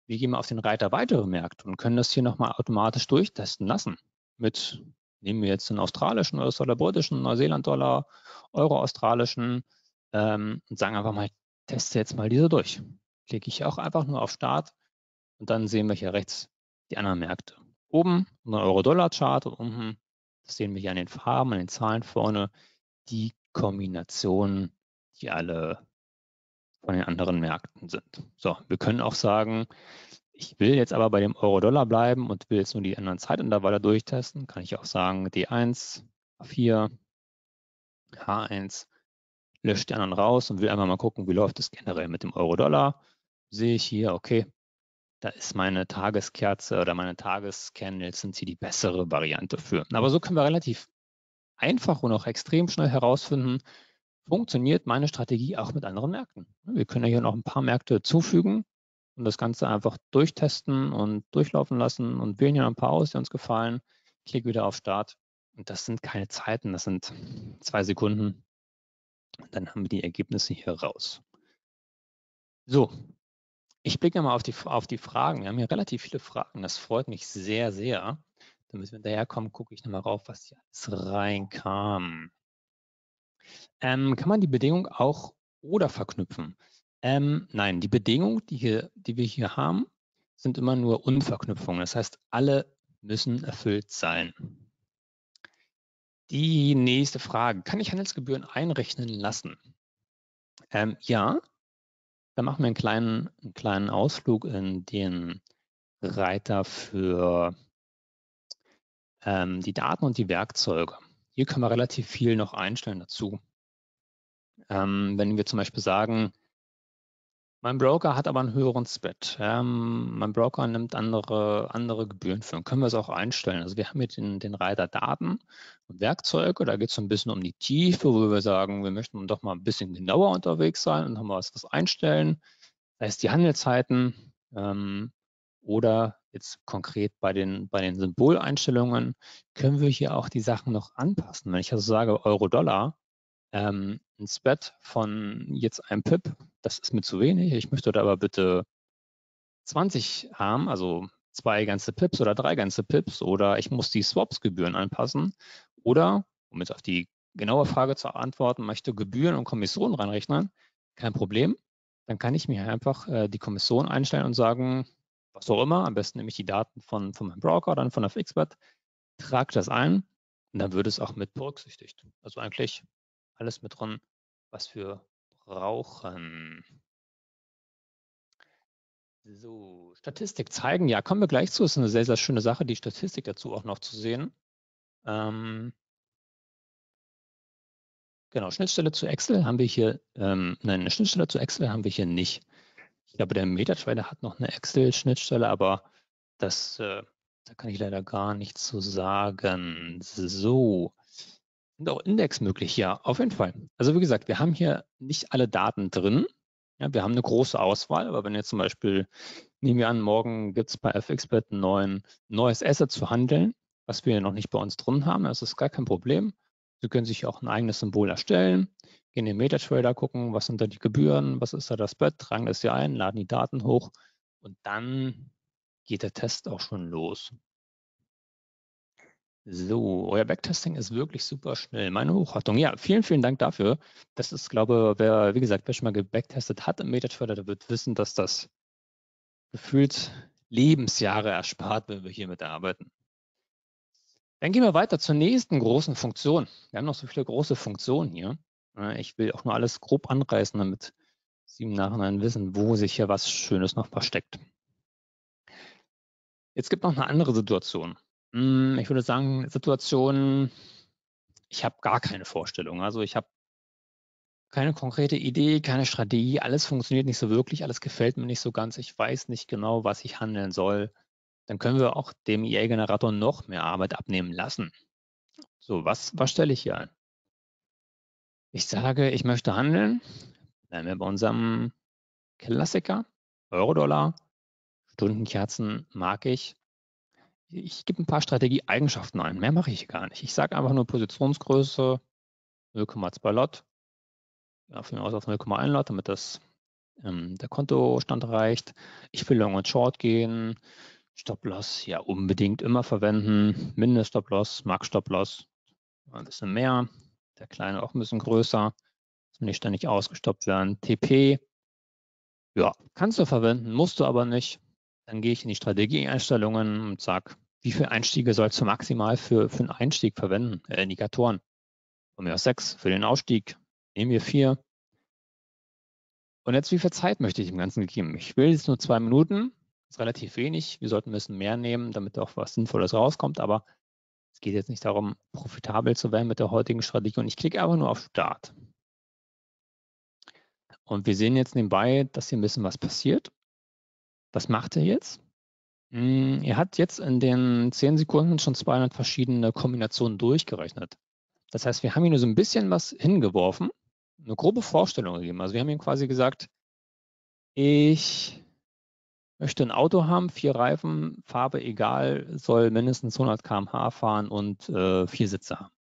wir gehen mal auf den Reiter weitere Märkte und können das hier nochmal automatisch durchtesten lassen. Mit, nehmen wir jetzt den australischen US-Dollar, britischen, Neuseeland-Dollar, Euro-australischen ähm, und sagen einfach mal, teste jetzt mal diese durch. Klicke ich auch einfach nur auf Start und dann sehen wir hier rechts die anderen Märkte. Oben unser Euro-Dollar-Chart und unten, das sehen wir hier an den Farben, an den Zahlen vorne, die Kombination die alle von den anderen Märkten sind. So, wir können auch sagen, ich will jetzt aber bei dem Euro-Dollar bleiben und will jetzt nur die anderen Zeitintervalle durchtesten. Kann ich auch sagen D1, A4, H1, lösche die anderen raus und will einfach mal gucken, wie läuft es generell mit dem Euro-Dollar. Sehe ich hier, okay, da ist meine Tageskerze oder meine Tagescandles sind hier die bessere Variante für. Aber so können wir relativ einfach und auch extrem schnell herausfinden, funktioniert meine Strategie auch mit anderen Märkten. Wir können ja hier noch ein paar Märkte zufügen und das Ganze einfach durchtesten und durchlaufen lassen und wählen hier ein paar aus, die uns gefallen. Klick wieder auf Start. Und das sind keine Zeiten, das sind zwei Sekunden. Und dann haben wir die Ergebnisse hier raus. So, ich blicke mal auf die, auf die Fragen. Wir haben hier relativ viele Fragen. Das freut mich sehr, sehr. Damit wir daherkommen, gucke ich nochmal rauf, was hier alles reinkam. Ähm, kann man die Bedingung auch oder verknüpfen? Ähm, nein, die Bedingungen, die, die wir hier haben, sind immer nur Unverknüpfungen. Das heißt, alle müssen erfüllt sein. Die nächste Frage, kann ich Handelsgebühren einrechnen lassen? Ähm, ja, da machen wir einen kleinen, einen kleinen Ausflug in den Reiter für ähm, die Daten und die Werkzeuge. Hier können wir relativ viel noch einstellen dazu. Ähm, wenn wir zum Beispiel sagen, mein Broker hat aber einen höheren Spread. Ähm, mein Broker nimmt andere, andere Gebühren für. Dann können wir es auch einstellen. Also wir haben hier den, den Reiter Daten und Werkzeuge. Da geht es so ein bisschen um die Tiefe, wo wir sagen, wir möchten doch mal ein bisschen genauer unterwegs sein und haben was, was einstellen. Das heißt, die Handelszeiten ähm, oder jetzt konkret bei den, bei den Symboleinstellungen können wir hier auch die Sachen noch anpassen. Wenn ich also sage Euro-Dollar, ähm, ein Spread von jetzt einem Pip, das ist mir zu wenig. Ich möchte da aber bitte 20 haben, also zwei ganze Pips oder drei ganze Pips oder ich muss die Swaps-Gebühren anpassen oder, um jetzt auf die genaue Frage zu antworten, möchte Gebühren und Kommissionen reinrechnen, kein Problem. Dann kann ich mir einfach äh, die Kommission einstellen und sagen, was auch immer, am besten nehme ich die Daten von, von meinem Broker, dann von der Fixbet, trage das ein und dann wird es auch mit berücksichtigt. Also eigentlich alles mit dran, was wir brauchen. So, Statistik zeigen, ja, kommen wir gleich zu. Das ist eine sehr, sehr schöne Sache, die Statistik dazu auch noch zu sehen. Ähm, genau, Schnittstelle zu Excel haben wir hier, ähm, nein, eine Schnittstelle zu Excel haben wir hier nicht. Ich glaube, der MetaTrader hat noch eine Excel-Schnittstelle, aber das, äh, da kann ich leider gar nichts zu sagen. So, sind auch Index möglich? Ja, auf jeden Fall. Also wie gesagt, wir haben hier nicht alle Daten drin. Ja, wir haben eine große Auswahl, aber wenn jetzt zum Beispiel, nehmen wir an, morgen gibt es bei FXBet ein neuen, neues Asset zu handeln, was wir noch nicht bei uns drin haben, das ist gar kein Problem. Sie können sich auch ein eigenes Symbol erstellen, in den MetaTrader, gucken, was sind da die Gebühren, was ist da das Bett, tragen das hier ein, laden die Daten hoch und dann geht der Test auch schon los. So, euer Backtesting ist wirklich super schnell. Meine Hochachtung. Ja, vielen, vielen Dank dafür. Das ist, glaube ich, wer, wie gesagt, wer schon mal gebacktestet hat im MetaTrader, der wird wissen, dass das gefühlt Lebensjahre erspart, wenn wir hiermit arbeiten. Dann gehen wir weiter zur nächsten großen Funktion. Wir haben noch so viele große Funktionen hier. Ich will auch nur alles grob anreißen, damit Sie im Nachhinein wissen, wo sich hier was Schönes noch versteckt. Jetzt gibt noch eine andere Situation. Hm, ich würde sagen, Situationen, ich habe gar keine Vorstellung. Also ich habe keine konkrete Idee, keine Strategie, alles funktioniert nicht so wirklich, alles gefällt mir nicht so ganz, ich weiß nicht genau, was ich handeln soll. Dann können wir auch dem EA-Generator noch mehr Arbeit abnehmen lassen. So, was, was stelle ich hier ein? Ich sage, ich möchte handeln. Bleiben wir bei unserem Klassiker, Euro-Dollar, Stundenkerzen mag ich ich gebe ein paar Strategieeigenschaften ein. Mehr mache ich gar nicht. Ich sage einfach nur Positionsgröße 0,2 Lot. Ja, von mir aus auf 0,1 Lot, damit das ähm, der Kontostand reicht. Ich will Long und Short gehen. Stop-Loss, ja, unbedingt immer verwenden. Mindest-Stop-Loss, Max-Stop-Loss, ein bisschen mehr. Der kleine auch ein bisschen größer, dass wir nicht ständig ausgestoppt werden. TP, ja, kannst du verwenden, musst du aber nicht. Dann gehe ich in die Strategieeinstellungen und sage, wie viele Einstiege sollst du maximal für, für einen Einstieg verwenden? Äh, Indikatoren. Von mir aus sechs für den Ausstieg. Nehmen wir vier. Und jetzt, wie viel Zeit möchte ich dem Ganzen geben? Ich will jetzt nur zwei Minuten. Das ist relativ wenig. Wir sollten ein bisschen mehr nehmen, damit auch was Sinnvolles rauskommt. Aber es geht jetzt nicht darum, profitabel zu werden mit der heutigen Strategie. Und ich klicke einfach nur auf Start. Und wir sehen jetzt nebenbei, dass hier ein bisschen was passiert. Was macht er jetzt? Hm, er hat jetzt in den 10 Sekunden schon 200 verschiedene Kombinationen durchgerechnet. Das heißt, wir haben ihm nur so ein bisschen was hingeworfen, eine grobe Vorstellung gegeben. Also wir haben ihm quasi gesagt, ich möchte ein Auto haben, vier Reifen, Farbe egal, soll mindestens 100 km/h fahren und äh, vier Sitze haben.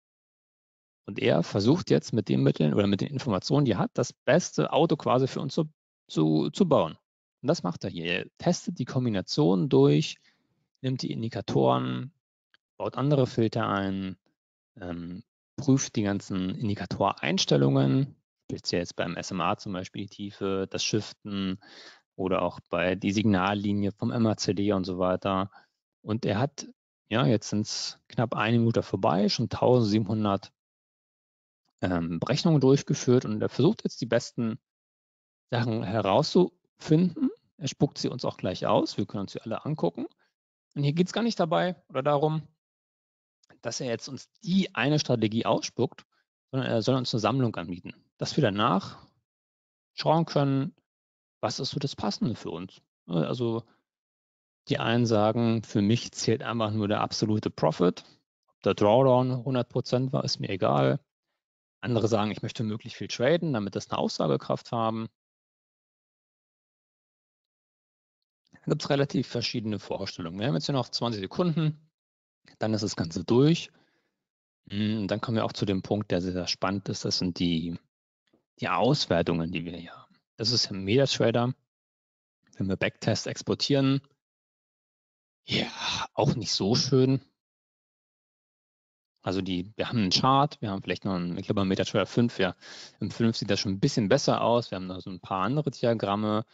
Und er versucht jetzt mit den Mitteln oder mit den Informationen, die er hat, das beste Auto quasi für uns zu, zu, zu bauen. Und das macht er hier. Er testet die Kombination durch, nimmt die Indikatoren, baut andere Filter ein, ähm, prüft die ganzen Indikatoreinstellungen, speziell jetzt beim SMA zum Beispiel die Tiefe, das Shiften oder auch bei die Signallinie vom MACD und so weiter. Und er hat, ja, jetzt sind es knapp eine Minute vorbei, schon 1700 ähm, Berechnungen durchgeführt und er versucht jetzt die besten Sachen herauszufinden. Er spuckt sie uns auch gleich aus. Wir können uns sie alle angucken. Und hier geht es gar nicht dabei oder darum, dass er jetzt uns die eine Strategie ausspuckt, sondern er soll uns eine Sammlung anbieten, dass wir danach schauen können, was ist so das Passende für uns. Also die einen sagen, für mich zählt einfach nur der absolute Profit. Ob der Drawdown 100% war, ist mir egal. Andere sagen, ich möchte möglichst viel traden, damit das eine Aussagekraft haben. Da gibt es relativ verschiedene Vorstellungen. Wir haben jetzt hier noch 20 Sekunden, dann ist das Ganze durch. Hm, und dann kommen wir auch zu dem Punkt, der sehr spannend ist. Das sind die, die Auswertungen, die wir hier haben. Das ist im MetaTrader. Wenn wir Backtest exportieren, ja, auch nicht so schön. Also die, wir haben einen Chart, wir haben vielleicht noch einen, ich glaube beim MetaTrader 5, ja, im 5 sieht das schon ein bisschen besser aus. Wir haben noch so ein paar andere Diagramme,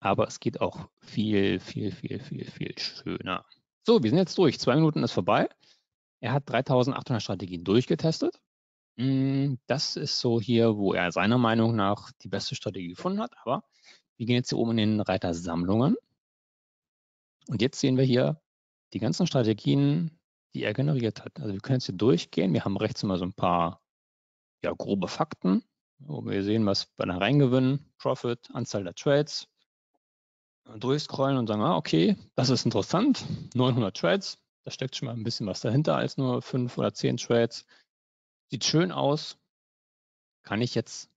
aber es geht auch viel, viel, viel, viel, viel schöner. So, wir sind jetzt durch. Zwei Minuten ist vorbei. Er hat 3800 Strategien durchgetestet. Hm, das ist so hier, wo er seiner Meinung nach die beste Strategie gefunden hat. Aber wir gehen jetzt hier oben in den Reiter Sammlungen. Und jetzt sehen wir hier die ganzen Strategien, die er generiert hat. Also wir können jetzt hier durchgehen. Wir haben rechts immer so ein paar ja, grobe Fakten, wo wir sehen, was bei der Reingewinn, Profit, Anzahl der Trades, durchscrollen und sagen, ah, okay, das ist interessant, 900 Trades, da steckt schon mal ein bisschen was dahinter als nur fünf oder zehn Trades. Sieht schön aus. Kann ich jetzt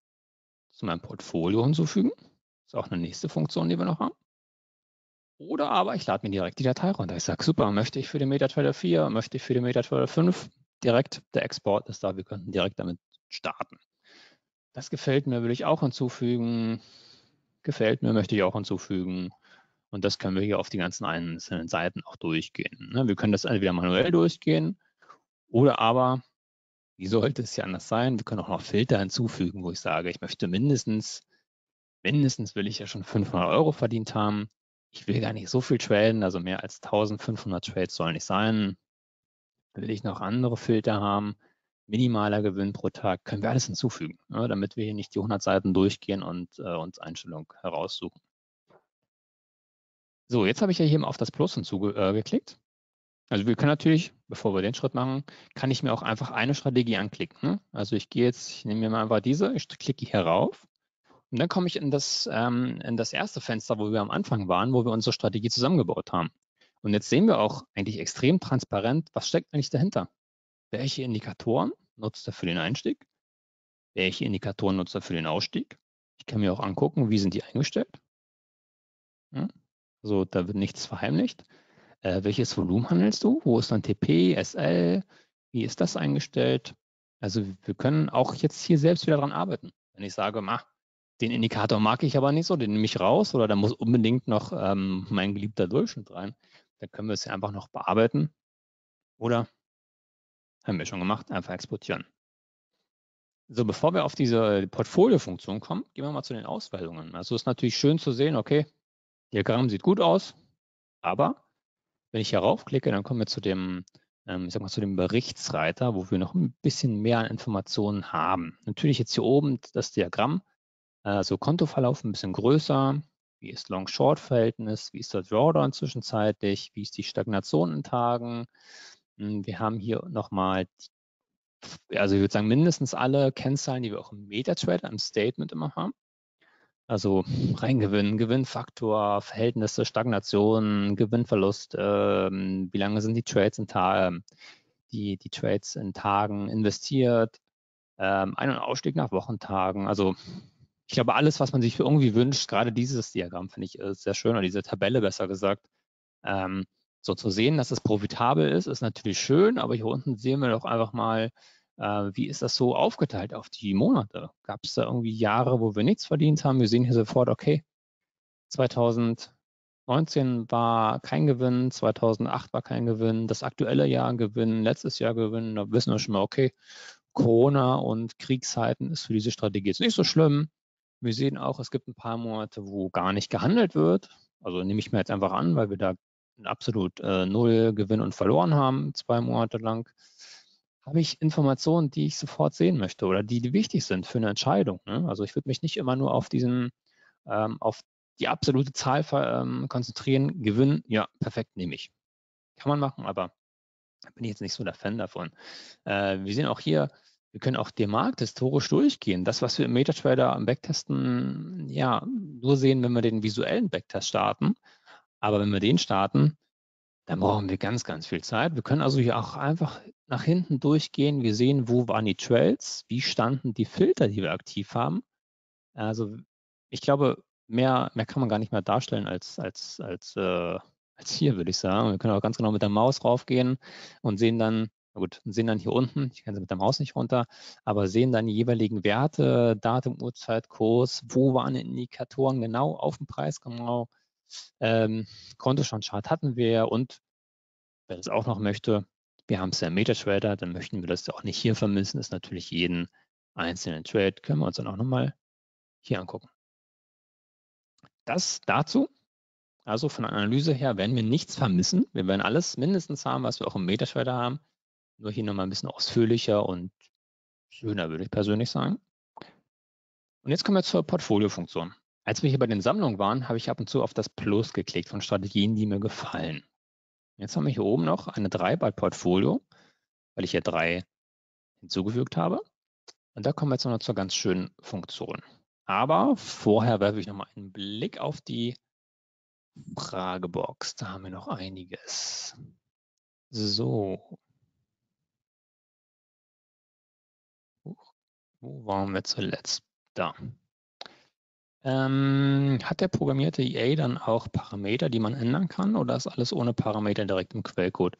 zu meinem Portfolio hinzufügen? Ist auch eine nächste Funktion, die wir noch haben. Oder aber ich lade mir direkt die Datei runter. Ich sage, super, möchte ich für den MetaTrader 4, möchte ich für den MetaTrader 5 direkt, der Export ist da, wir könnten direkt damit starten. Das gefällt mir, will ich auch hinzufügen. Gefällt mir, möchte ich auch hinzufügen. Und das können wir hier auf die ganzen einzelnen Seiten auch durchgehen. Ne? Wir können das entweder manuell durchgehen oder aber, wie sollte es ja anders sein, wir können auch noch Filter hinzufügen, wo ich sage, ich möchte mindestens, mindestens will ich ja schon 500 Euro verdient haben ich will gar nicht so viel traden, also mehr als 1500 Trades sollen nicht sein. Will ich noch andere Filter haben, minimaler Gewinn pro Tag, können wir alles hinzufügen, ja, ne, damit wir hier nicht die 100 Seiten durchgehen und äh, uns Einstellungen heraussuchen. So, jetzt habe ich ja hier mal auf das Plus hinzugeklickt. Äh, also wir können natürlich, bevor wir den Schritt machen, kann ich mir auch einfach eine Strategie anklicken. Ne? Also ich gehe jetzt, ich nehme mir mal einfach diese, ich klicke hier rauf und dann komme ich in das, ähm, in das erste Fenster, wo wir am Anfang waren, wo wir unsere Strategie zusammengebaut haben. Und jetzt sehen wir auch eigentlich extrem transparent, was steckt eigentlich dahinter. Welche Indikatoren nutzt er für den Einstieg? Welche Indikatoren nutzt er für den Ausstieg? Ich kann mir auch angucken, wie sind die eingestellt. Ja, also da wird nichts verheimlicht. Äh, welches Volumen handelst du? Wo ist dann TP, SL? Wie ist das eingestellt? Also wir können auch jetzt hier selbst wieder dran arbeiten. Wenn ich sage, mach, den Indikator mag ich aber nicht so, den nehme ich raus oder da muss unbedingt noch ähm, mein geliebter Durchschnitt rein. Dann können wir es ja einfach noch bearbeiten. Oder haben wir schon gemacht, einfach exportieren. So, bevor wir auf diese Portfolio-Funktion kommen, gehen wir mal zu den Auswählungen. Also ist natürlich schön zu sehen, okay, Diagramm sieht gut aus, aber wenn ich hier raufklicke, dann kommen wir zu dem, ähm, ich sag mal, zu dem Berichtsreiter, wo wir noch ein bisschen mehr an Informationen haben. Natürlich jetzt hier oben das Diagramm, also Kontoverlauf ein bisschen größer. Wie ist Long-Short-Verhältnis? Wie ist der Drawdown zwischenzeitlich? Wie ist die Stagnation in Tagen? Hm, wir haben hier nochmal, also ich würde sagen, mindestens alle Kennzahlen, die wir auch im MetaTrader, im Statement immer haben. Also Reingewinn, Gewinnfaktor, Verhältnisse, Stagnation, Gewinnverlust, ähm, wie lange sind die Trades in Tagen, die, die Trades in Tagen investiert, ähm, Ein- und Ausstieg nach Wochentagen. Also ich glaube, alles, was man sich irgendwie wünscht, gerade dieses Diagramm finde ich äh, sehr schön, oder diese Tabelle besser gesagt, ähm, so zu sehen, dass es profitabel ist, ist natürlich schön, aber hier unten sehen wir doch einfach mal, wie ist das so aufgeteilt auf die Monate? Gab es da irgendwie Jahre, wo wir nichts verdient haben? Wir sehen hier sofort, okay, 2019 war kein Gewinn, 2008 war kein Gewinn, das aktuelle Jahr Gewinn, letztes Jahr Gewinn, da wissen wir schon mal, okay, Corona und Kriegszeiten ist für diese Strategie jetzt nicht so schlimm. Wir sehen auch, es gibt ein paar Monate, wo gar nicht gehandelt wird. Also nehme ich mir jetzt einfach an, weil wir da absolut äh, null Gewinn und verloren haben, zwei Monate lang, habe ich Informationen, die ich sofort sehen möchte oder die, die wichtig sind für eine Entscheidung. Ne? Also ich würde mich nicht immer nur auf diesen, ähm, auf die absolute Zahl ähm, konzentrieren. Gewinn, ja, perfekt, nehme ich. Kann man machen, aber bin ich jetzt nicht so der Fan davon. Äh, wir sehen auch hier, wir können auch den Markt historisch durchgehen. Das, was wir im MetaTrader am Backtesten, ja, nur sehen, wenn wir den visuellen Backtest starten. Aber wenn wir den starten, dann brauchen wir ganz, ganz viel Zeit. Wir können also hier auch einfach nach hinten durchgehen. Wir sehen, wo waren die Trails, wie standen die Filter, die wir aktiv haben. Also ich glaube, mehr, mehr kann man gar nicht mehr darstellen als, als, als, äh, als hier, würde ich sagen. Wir können auch ganz genau mit der Maus raufgehen und sehen dann, na gut, sehen dann hier unten, ich kann sie mit der Maus nicht runter, aber sehen dann die jeweiligen Werte, Datum, Uhrzeit, Kurs, wo waren Indikatoren genau auf dem Preis genau. Ähm, Kontostand-Chart hatten wir und wer es auch noch möchte, wir haben es ja im MetaTrader, dann möchten wir das auch nicht hier vermissen, ist natürlich jeden einzelnen Trade, können wir uns dann auch nochmal hier angucken. Das dazu. Also von der Analyse her werden wir nichts vermissen. Wir werden alles mindestens haben, was wir auch im MetaTrader haben. Nur hier nochmal ein bisschen ausführlicher und schöner, würde ich persönlich sagen. Und jetzt kommen wir zur Portfolio-Funktion. Als wir hier bei den Sammlungen waren, habe ich ab und zu auf das Plus geklickt von Strategien, die mir gefallen. Jetzt haben wir hier oben noch eine 3 bei Portfolio, weil ich hier drei hinzugefügt habe. Und da kommen wir jetzt noch zur ganz schönen Funktion. Aber vorher werfe ich nochmal einen Blick auf die Fragebox. Da haben wir noch einiges. So. Wo waren wir zuletzt? Da. Ähm, hat der programmierte EA dann auch Parameter, die man ändern kann oder ist alles ohne Parameter direkt im Quellcode?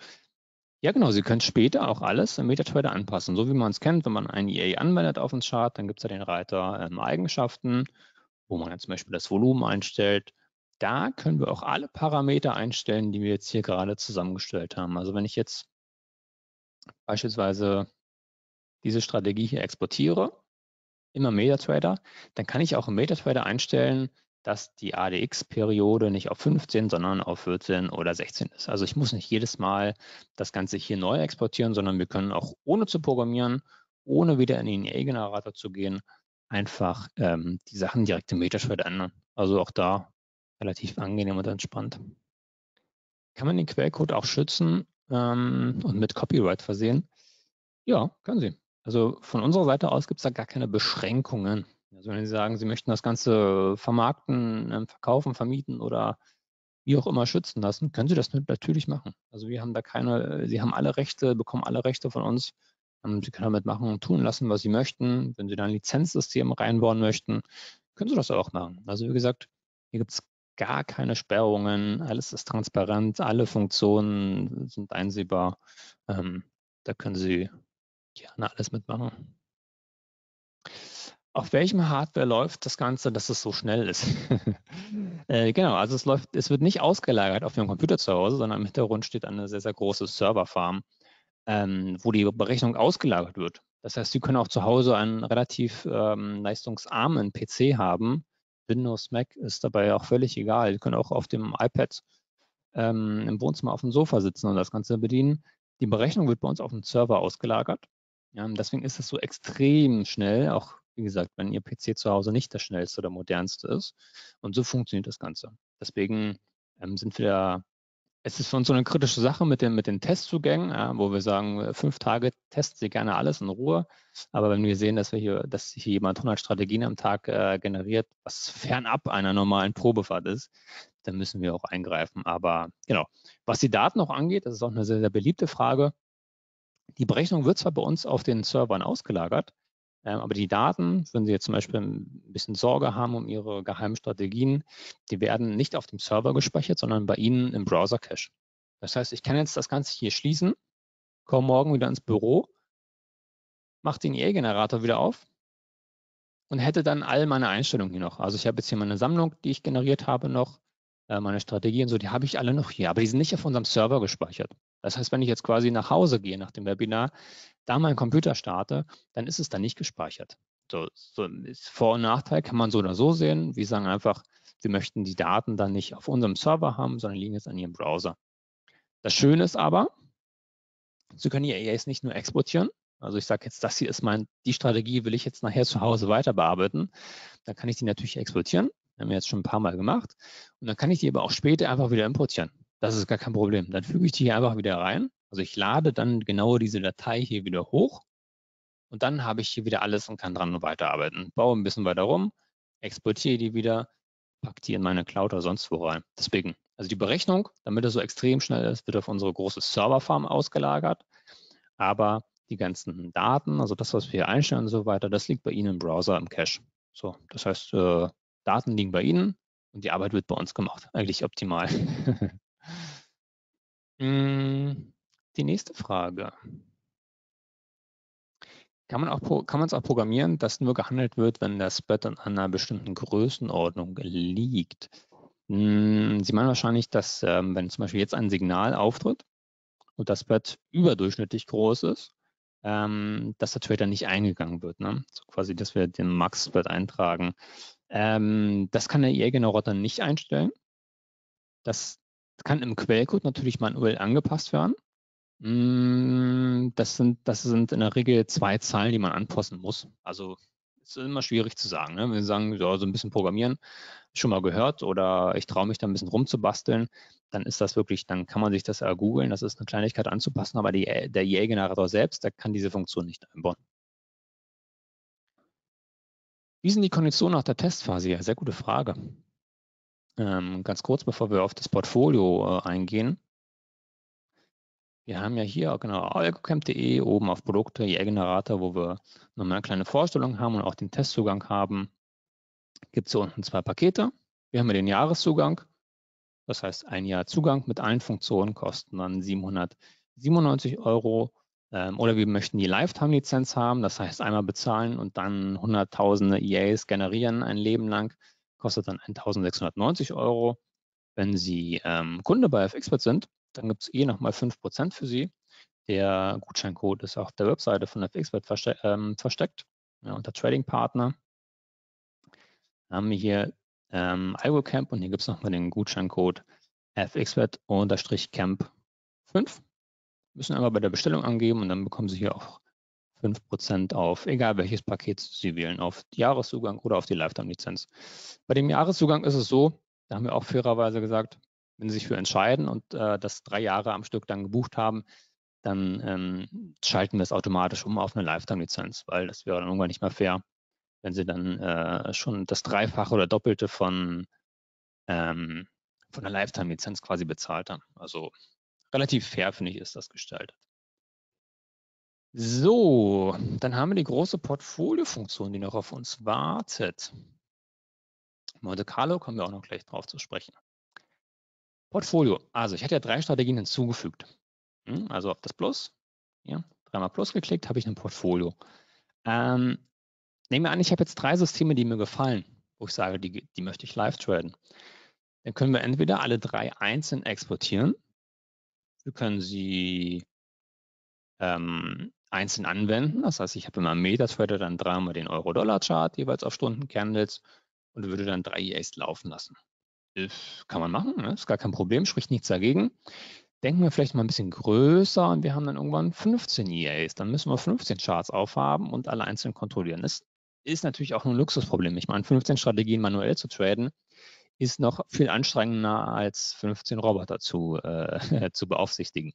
Ja, genau, Sie können später auch alles im MetaTrader anpassen. So wie man es kennt, wenn man ein EA anwendet auf den Chart, dann gibt es ja den Reiter ähm, Eigenschaften, wo man dann zum Beispiel das Volumen einstellt. Da können wir auch alle Parameter einstellen, die wir jetzt hier gerade zusammengestellt haben. Also wenn ich jetzt beispielsweise diese Strategie hier exportiere, immer MetaTrader, dann kann ich auch im MetaTrader einstellen, dass die ADX-Periode nicht auf 15, sondern auf 14 oder 16 ist. Also ich muss nicht jedes Mal das Ganze hier neu exportieren, sondern wir können auch ohne zu programmieren, ohne wieder in den EA-Generator zu gehen, einfach ähm, die Sachen direkt im MetaTrader ändern. Also auch da relativ angenehm und entspannt. Kann man den Quellcode auch schützen ähm, und mit Copyright versehen? Ja, können Sie. Also von unserer Seite aus gibt es da gar keine Beschränkungen. Also wenn Sie sagen, Sie möchten das Ganze vermarkten, ähm, verkaufen, vermieten oder wie auch immer schützen lassen, können Sie das natürlich machen. Also wir haben da keine, Sie haben alle Rechte, bekommen alle Rechte von uns. Ähm, Sie können damit machen und tun lassen, was Sie möchten. Wenn Sie da ein Lizenzsystem reinbauen möchten, können Sie das auch machen. Also wie gesagt, hier gibt es gar keine Sperrungen, alles ist transparent, alle Funktionen sind einsehbar. Ähm, da können Sie gerne alles mitmachen. Auf welchem Hardware läuft das Ganze, dass es so schnell ist? äh, genau, also es läuft, es wird nicht ausgelagert auf Ihrem Computer zu Hause, sondern im Hintergrund steht eine sehr, sehr große Serverfarm, ähm, wo die Berechnung ausgelagert wird. Das heißt, Sie können auch zu Hause einen relativ ähm, leistungsarmen PC haben. Windows, Mac ist dabei auch völlig egal. Sie können auch auf dem iPad ähm, im Wohnzimmer auf dem Sofa sitzen und das Ganze bedienen. Die Berechnung wird bei uns auf dem Server ausgelagert. Ja, deswegen ist es so extrem schnell, auch wie gesagt, wenn Ihr PC zu Hause nicht das schnellste oder modernste ist. Und so funktioniert das Ganze. Deswegen ähm, sind wir da, es ist für uns so eine kritische Sache mit den, mit den Testzugängen, ja, wo wir sagen, äh, fünf Tage testen Sie gerne alles in Ruhe. Aber wenn wir sehen, dass wir hier, dass hier jemand 100 Strategien am Tag äh, generiert, was fernab einer normalen Probefahrt ist, dann müssen wir auch eingreifen. Aber genau, was die Daten noch angeht, das ist auch eine sehr, sehr beliebte Frage. Die Berechnung wird zwar bei uns auf den Servern ausgelagert, ähm, aber die Daten, wenn Sie jetzt zum Beispiel ein bisschen Sorge haben um Ihre geheimen Strategien, die werden nicht auf dem Server gespeichert, sondern bei Ihnen im Browser-Cache. Das heißt, ich kann jetzt das Ganze hier schließen, komme morgen wieder ins Büro mache den EA-Generator wieder auf und hätte dann all meine Einstellungen hier noch. Also ich habe jetzt hier meine Sammlung, die ich generiert habe noch, äh, meine Strategie und so, die habe ich alle noch hier, aber die sind nicht auf unserem Server gespeichert. Das heißt, wenn ich jetzt quasi nach Hause gehe nach dem Webinar, da meinen Computer starte, dann ist es da nicht gespeichert. So, so Vor- und Nachteil kann man so oder so sehen. Wir sagen einfach, wir möchten die Daten dann nicht auf unserem Server haben, sondern liegen jetzt an Ihrem Browser. Das Schöne ist aber, Sie können Ihr EAs nicht nur exportieren. Also ich sage jetzt, das hier ist mein, die Strategie will ich jetzt nachher zu Hause weiter bearbeiten. Dann kann ich die natürlich exportieren. Haben wir jetzt schon ein paar Mal gemacht. Und dann kann ich die aber auch später einfach wieder importieren. Das ist gar kein Problem. Dann füge ich die hier einfach wieder rein. Also ich lade dann genau diese Datei hier wieder hoch. Und dann habe ich hier wieder alles und kann dran weiterarbeiten. Baue ein bisschen weiter rum, exportiere die wieder, packe die in meine Cloud oder sonst wo rein. Deswegen, also die Berechnung, damit es so extrem schnell ist, wird auf unsere große Serverfarm ausgelagert. Aber die ganzen Daten, also das, was wir hier einstellen und so weiter, das liegt bei Ihnen im Browser im Cache. So, das heißt, äh, Daten liegen bei Ihnen und die Arbeit wird bei uns gemacht. Eigentlich optimal. Hm, die nächste Frage. Kann man, auch, es auch programmieren, dass nur gehandelt wird, wenn das Bett an einer bestimmten Größenordnung liegt? Hm, Sie meinen wahrscheinlich, dass ähm, wenn zum Beispiel jetzt ein Signal auftritt und das Bett überdurchschnittlich groß ist, ähm, dass der Trader nicht eingegangen wird. Ne? So quasi, dass wir den Max-Spread eintragen. Ähm, das kann der EA-Generator nicht einstellen. Das kann im Quellcode natürlich manuell angepasst werden. Mm, das sind, das sind in der Regel zwei Zahlen, die man anpassen muss. Also ist immer schwierig zu sagen. Ne? Wenn wir sagen, ja, so ein bisschen programmieren, schon mal gehört oder ich traue mich da ein bisschen rumzubasteln, dann ist das wirklich, dann kann man sich das ja googeln, das ist eine Kleinigkeit anzupassen, aber die, der EA-Generator selbst, der kann diese Funktion nicht einbauen. Wie sind die Konditionen nach der Testphase? Ja, sehr gute Frage. Ähm, ganz kurz, bevor wir auf das Portfolio äh, eingehen. Wir haben ja hier genau algocamp.de oben auf Produkte, EA-Generator, wo wir nochmal eine kleine Vorstellung haben und auch den Testzugang haben. Gibt es hier unten zwei Pakete. Wir haben ja den Jahreszugang. Das heißt, ein Jahr Zugang mit allen Funktionen kosten dann 797 Euro. Ähm, oder wir möchten die Lifetime-Lizenz haben. Das heißt, einmal bezahlen und dann hunderttausende EAs generieren ein Leben lang. Kostet dann 1690 Euro. Wenn Sie ähm, Kunde bei FXpert sind, dann gibt es eh nochmal 5% für Sie. Der Gutscheincode ist auf der Webseite von FXpert verste ähm, versteckt, ja, unter Trading Partner. Dann haben wir hier ähm, IWCamp und hier gibt es nochmal den Gutscheincode fxwert-camp 5. Müssen einmal bei der Bestellung angeben und dann bekommen Sie hier auch 5% auf, egal welches Paket Sie wählen, auf Jahreszugang oder auf die Lifetime-Lizenz. Bei dem Jahreszugang ist es so, da haben wir auch fairerweise gesagt, wenn Sie sich für entscheiden und äh, das drei Jahre am Stück dann gebucht haben, dann ähm, schalten wir es automatisch um auf eine Lifetime-Lizenz, weil das wäre dann irgendwann nicht mehr fair, wenn Sie dann äh, schon das Dreifache oder Doppelte von, ähm, von der Lifetime-Lizenz quasi bezahlt haben. Also relativ fair, finde ich, ist das gestaltet. So, dann haben wir die große Portfolio-Funktion, die noch auf uns wartet. Monte Carlo kommen wir auch noch gleich drauf zu sprechen. Portfolio. Also ich hatte ja drei Strategien hinzugefügt. Hm, also auf das Plus, ja, dreimal Plus geklickt, habe ich ein Portfolio. Ähm, nehmen wir an, ich habe jetzt drei Systeme, die mir gefallen, wo ich sage, die, die möchte ich live traden. Dann können wir entweder alle drei einzeln exportieren. Wir können sie ähm, einzeln anwenden. Das heißt, ich habe meinem MetaTrader dann dreimal den Euro-Dollar-Chart jeweils auf Stunden-Candles und würde dann drei EAs laufen lassen. Das kann man machen, ne? ist gar kein Problem, spricht nichts dagegen. Denken wir vielleicht mal ein bisschen größer und wir haben dann irgendwann 15 EAs. Dann müssen wir 15 Charts aufhaben und alle einzeln kontrollieren. Das ist natürlich auch ein Luxusproblem. Ich meine, 15 Strategien manuell zu traden, ist noch viel anstrengender als 15 Roboter zu, äh, zu beaufsichtigen.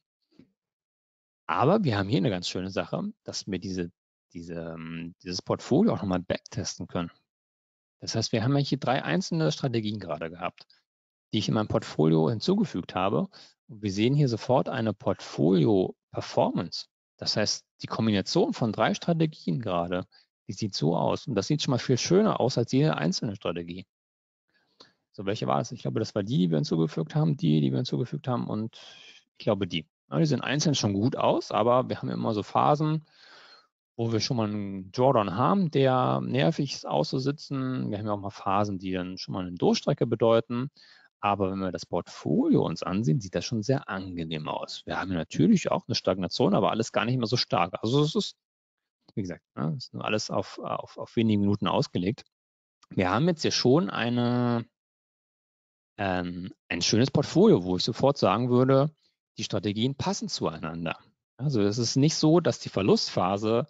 Aber wir haben hier eine ganz schöne Sache, dass wir diese, diese, ähm, dieses Portfolio auch nochmal backtesten können. Das heißt, wir haben hier drei einzelne Strategien gerade gehabt, die ich in meinem Portfolio hinzugefügt habe. Und wir sehen hier sofort eine Portfolio-Performance. Das heißt, die Kombination von drei Strategien gerade, die sieht so aus. Und das sieht schon mal viel schöner aus als jede einzelne Strategie. So, welche war es? Ich glaube, das war die, die wir hinzugefügt haben, die, die wir hinzugefügt haben und ich glaube die. Ja, die sehen einzeln schon gut aus, aber wir haben immer so Phasen, wo wir schon mal einen Drawdown haben, der nervig ist auszusitzen. Wir haben ja auch mal Phasen, die dann schon mal eine Durchstrecke bedeuten. Aber wenn wir das Portfolio uns ansehen, sieht das schon sehr angenehm aus. Wir haben natürlich auch eine Stagnation, aber alles gar nicht mehr so stark. Also es ist, wie gesagt, ne, ist nur alles auf, auf, auf wenige Minuten ausgelegt. Wir haben jetzt hier schon eine, ähm, ein schönes Portfolio, wo ich sofort sagen würde, die Strategien passen zueinander. Also es ist nicht so, dass die Verlustphase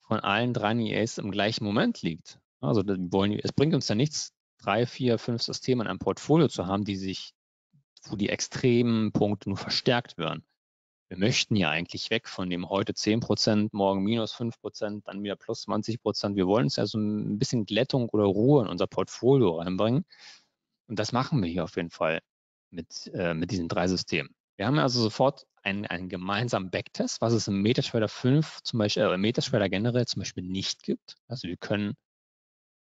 von allen drei EAs im gleichen Moment liegt. Also wollen, es bringt uns ja nichts, drei, vier, fünf Systeme in einem Portfolio zu haben, die sich, wo die extremen Punkte nur verstärkt werden. Wir möchten ja eigentlich weg von dem heute 10 Prozent, morgen minus 5 Prozent, dann wieder plus 20 Prozent. Wir wollen uns ja so ein bisschen Glättung oder Ruhe in unser Portfolio reinbringen. Und das machen wir hier auf jeden Fall mit, äh, mit diesen drei Systemen. Wir haben also sofort einen, einen gemeinsamen Backtest, was es im MetaTrader 5 zum Beispiel, äh, MetaTrader generell zum Beispiel nicht gibt. Also wir können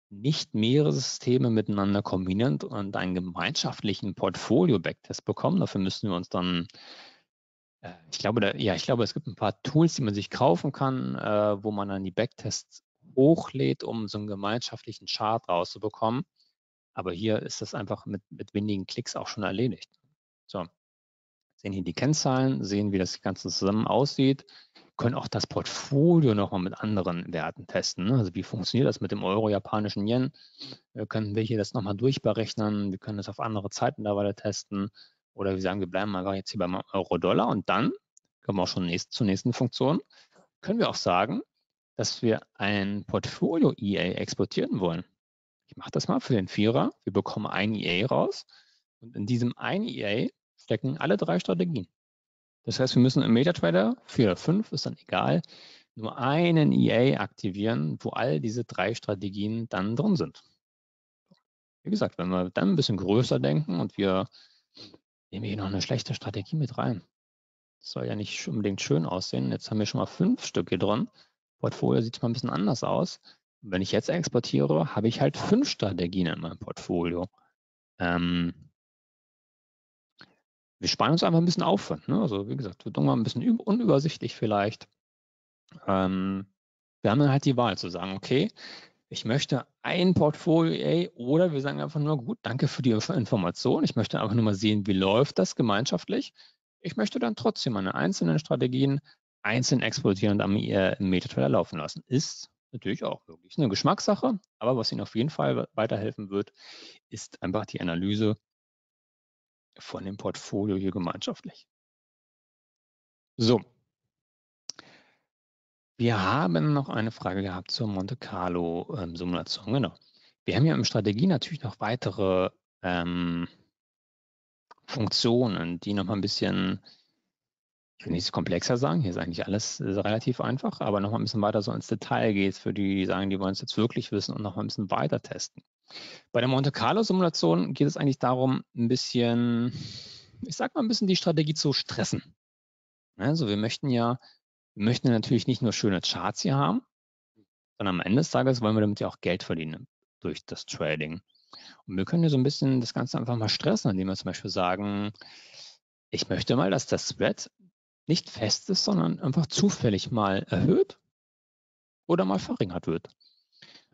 nicht mehrere Systeme miteinander kombinieren und einen gemeinschaftlichen Portfolio-Backtest bekommen. Dafür müssen wir uns dann, äh, ich glaube, da, ja, ich glaube, es gibt ein paar Tools, die man sich kaufen kann, äh, wo man dann die Backtests hochlädt, um so einen gemeinschaftlichen Chart rauszubekommen. Aber hier ist das einfach mit, mit wenigen Klicks auch schon erledigt. So, sehen hier die Kennzahlen, sehen, wie das Ganze zusammen aussieht, können auch das Portfolio nochmal mit anderen Werten testen. Ne? Also wie funktioniert das mit dem Euro, japanischen Yen? Äh, können wir hier das nochmal durchberechnen? Wir können das auf andere Zeiten da weiter testen. Oder wir sagen, wir bleiben einfach jetzt hier beim Euro-Dollar und dann kommen wir auch schon nächst, zur nächsten Funktion. Können wir auch sagen, dass wir ein Portfolio EA exportieren wollen. Ich mache das mal für den Vierer. Wir bekommen ein EA raus und in diesem ein EA stecken alle drei Strategien. Das heißt, wir müssen im MetaTrader 4 oder 5, ist dann egal, nur einen EA aktivieren, wo all diese drei Strategien dann drin sind. Wie gesagt, wenn wir dann ein bisschen größer denken und wir nehmen hier noch eine schlechte Strategie mit rein. Das soll ja nicht unbedingt schön aussehen. Jetzt haben wir schon mal fünf Stück hier drin. Portfolio sieht mal ein bisschen anders aus. Wenn ich jetzt exportiere, habe ich halt fünf Strategien in meinem Portfolio. Ähm, wir sparen uns einfach ein bisschen Aufwand. Ne? Also wie gesagt, wird irgendwann ein bisschen unübersichtlich vielleicht. Ähm, wir haben dann halt die Wahl zu sagen, okay, ich möchte ein Portfolio oder wir sagen einfach nur, gut, danke für die Information. Ich möchte einfach nur mal sehen, wie läuft das gemeinschaftlich. Ich möchte dann trotzdem meine einzelnen Strategien einzeln exportieren und am äh, MetaTrader laufen lassen. Ist natürlich auch wirklich eine Geschmackssache, aber was Ihnen auf jeden Fall weiterhelfen wird, ist einfach die Analyse von dem Portfolio hier gemeinschaftlich. So. Wir haben noch eine Frage gehabt zur Monte Carlo ähm, Simulation. Genau. Wir haben ja im Strategie natürlich noch weitere ähm, Funktionen, die noch mal ein bisschen, ich will nicht komplexer sagen, hier ist eigentlich alles ist relativ einfach, aber noch mal ein bisschen weiter so ins Detail geht, für die, die sagen, die wollen es jetzt wirklich wissen und noch mal ein bisschen weiter testen. Bei der Monte Carlo Simulation geht es eigentlich darum, ein bisschen, ich sag mal, ein bisschen die Strategie zu stressen. Also wir möchten ja, wir möchten natürlich nicht nur schöne Charts hier haben, sondern am Ende des Tages wollen wir damit ja auch Geld verdienen durch das Trading. Und wir können ja so ein bisschen das Ganze einfach mal stressen, indem wir zum Beispiel sagen, ich möchte mal, dass das Spread nicht fest ist, sondern einfach zufällig mal erhöht oder mal verringert wird.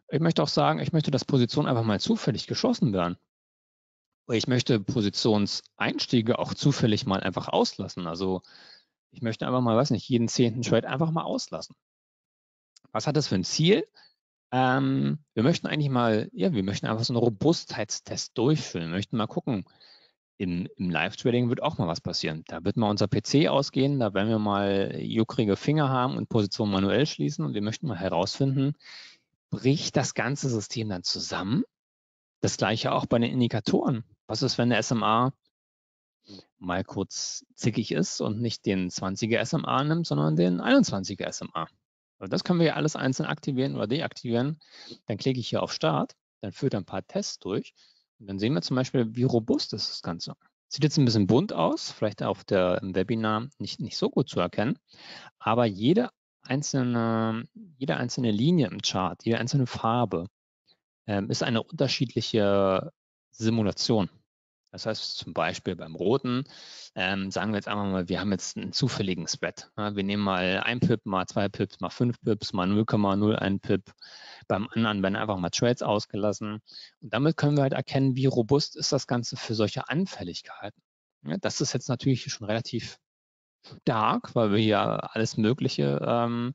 Ich möchte auch sagen, ich möchte, dass Positionen einfach mal zufällig geschlossen werden. Ich möchte Positionseinstiege auch zufällig mal einfach auslassen. Also ich möchte einfach mal, weiß nicht, jeden zehnten Trade einfach mal auslassen. Was hat das für ein Ziel? Ähm, wir möchten eigentlich mal, ja, wir möchten einfach so einen Robustheitstest durchführen. Wir möchten mal gucken, im, im Live-Trading wird auch mal was passieren. Da wird mal unser PC ausgehen, da werden wir mal juckrige Finger haben und Positionen manuell schließen und wir möchten mal herausfinden, bricht das ganze System dann zusammen. Das gleiche auch bei den Indikatoren. Was ist, wenn der SMA mal kurz zickig ist und nicht den 20er SMA nimmt, sondern den 21er SMA? Also das können wir ja alles einzeln aktivieren oder deaktivieren. Dann klicke ich hier auf Start, dann führt er ein paar Tests durch und dann sehen wir zum Beispiel, wie robust ist das Ganze. Sieht jetzt ein bisschen bunt aus, vielleicht auf der im Webinar nicht, nicht so gut zu erkennen, aber jede einzelne, jede einzelne Linie im Chart, jede einzelne Farbe ähm, ist eine unterschiedliche Simulation. Das heißt zum Beispiel beim roten, ähm, sagen wir jetzt einfach mal, wir haben jetzt einen zufälligen Spread. Ja, wir nehmen mal ein Pip, mal zwei Pips, mal fünf Pips, mal 0,01 Pip. Beim anderen werden einfach mal Trades ausgelassen. Und damit können wir halt erkennen, wie robust ist das Ganze für solche Anfälligkeiten. Ja, das ist jetzt natürlich schon relativ stark, weil wir hier alles Mögliche ähm,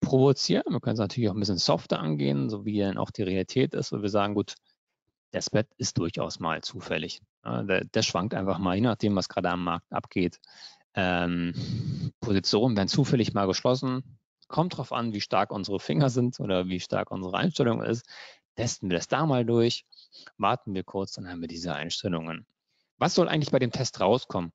provozieren. Wir können es natürlich auch ein bisschen softer angehen, so wie dann auch die Realität ist, wo wir sagen, gut, der Spread ist durchaus mal zufällig. Der, der, schwankt einfach mal, je nachdem, was gerade am Markt abgeht. Ähm, Positionen werden zufällig mal geschlossen. Kommt darauf an, wie stark unsere Finger sind oder wie stark unsere Einstellung ist. Testen wir das da mal durch, warten wir kurz, dann haben wir diese Einstellungen. Was soll eigentlich bei dem Test rauskommen?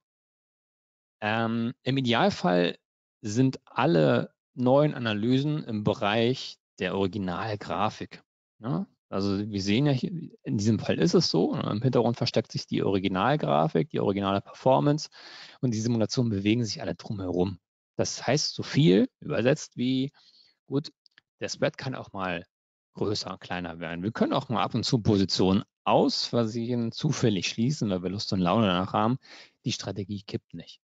Ähm, Im Idealfall sind alle neuen Analysen im Bereich der Originalgrafik. Ja? Also wir sehen ja hier, in diesem Fall ist es so, ne, im Hintergrund versteckt sich die Originalgrafik, die originale Performance und die Simulationen bewegen sich alle drumherum. Das heißt so viel übersetzt wie, gut, der Spread kann auch mal größer, kleiner werden. Wir können auch mal ab und zu Positionen aus Versehen zufällig schließen, weil wir Lust und Laune danach haben. Die Strategie kippt nicht.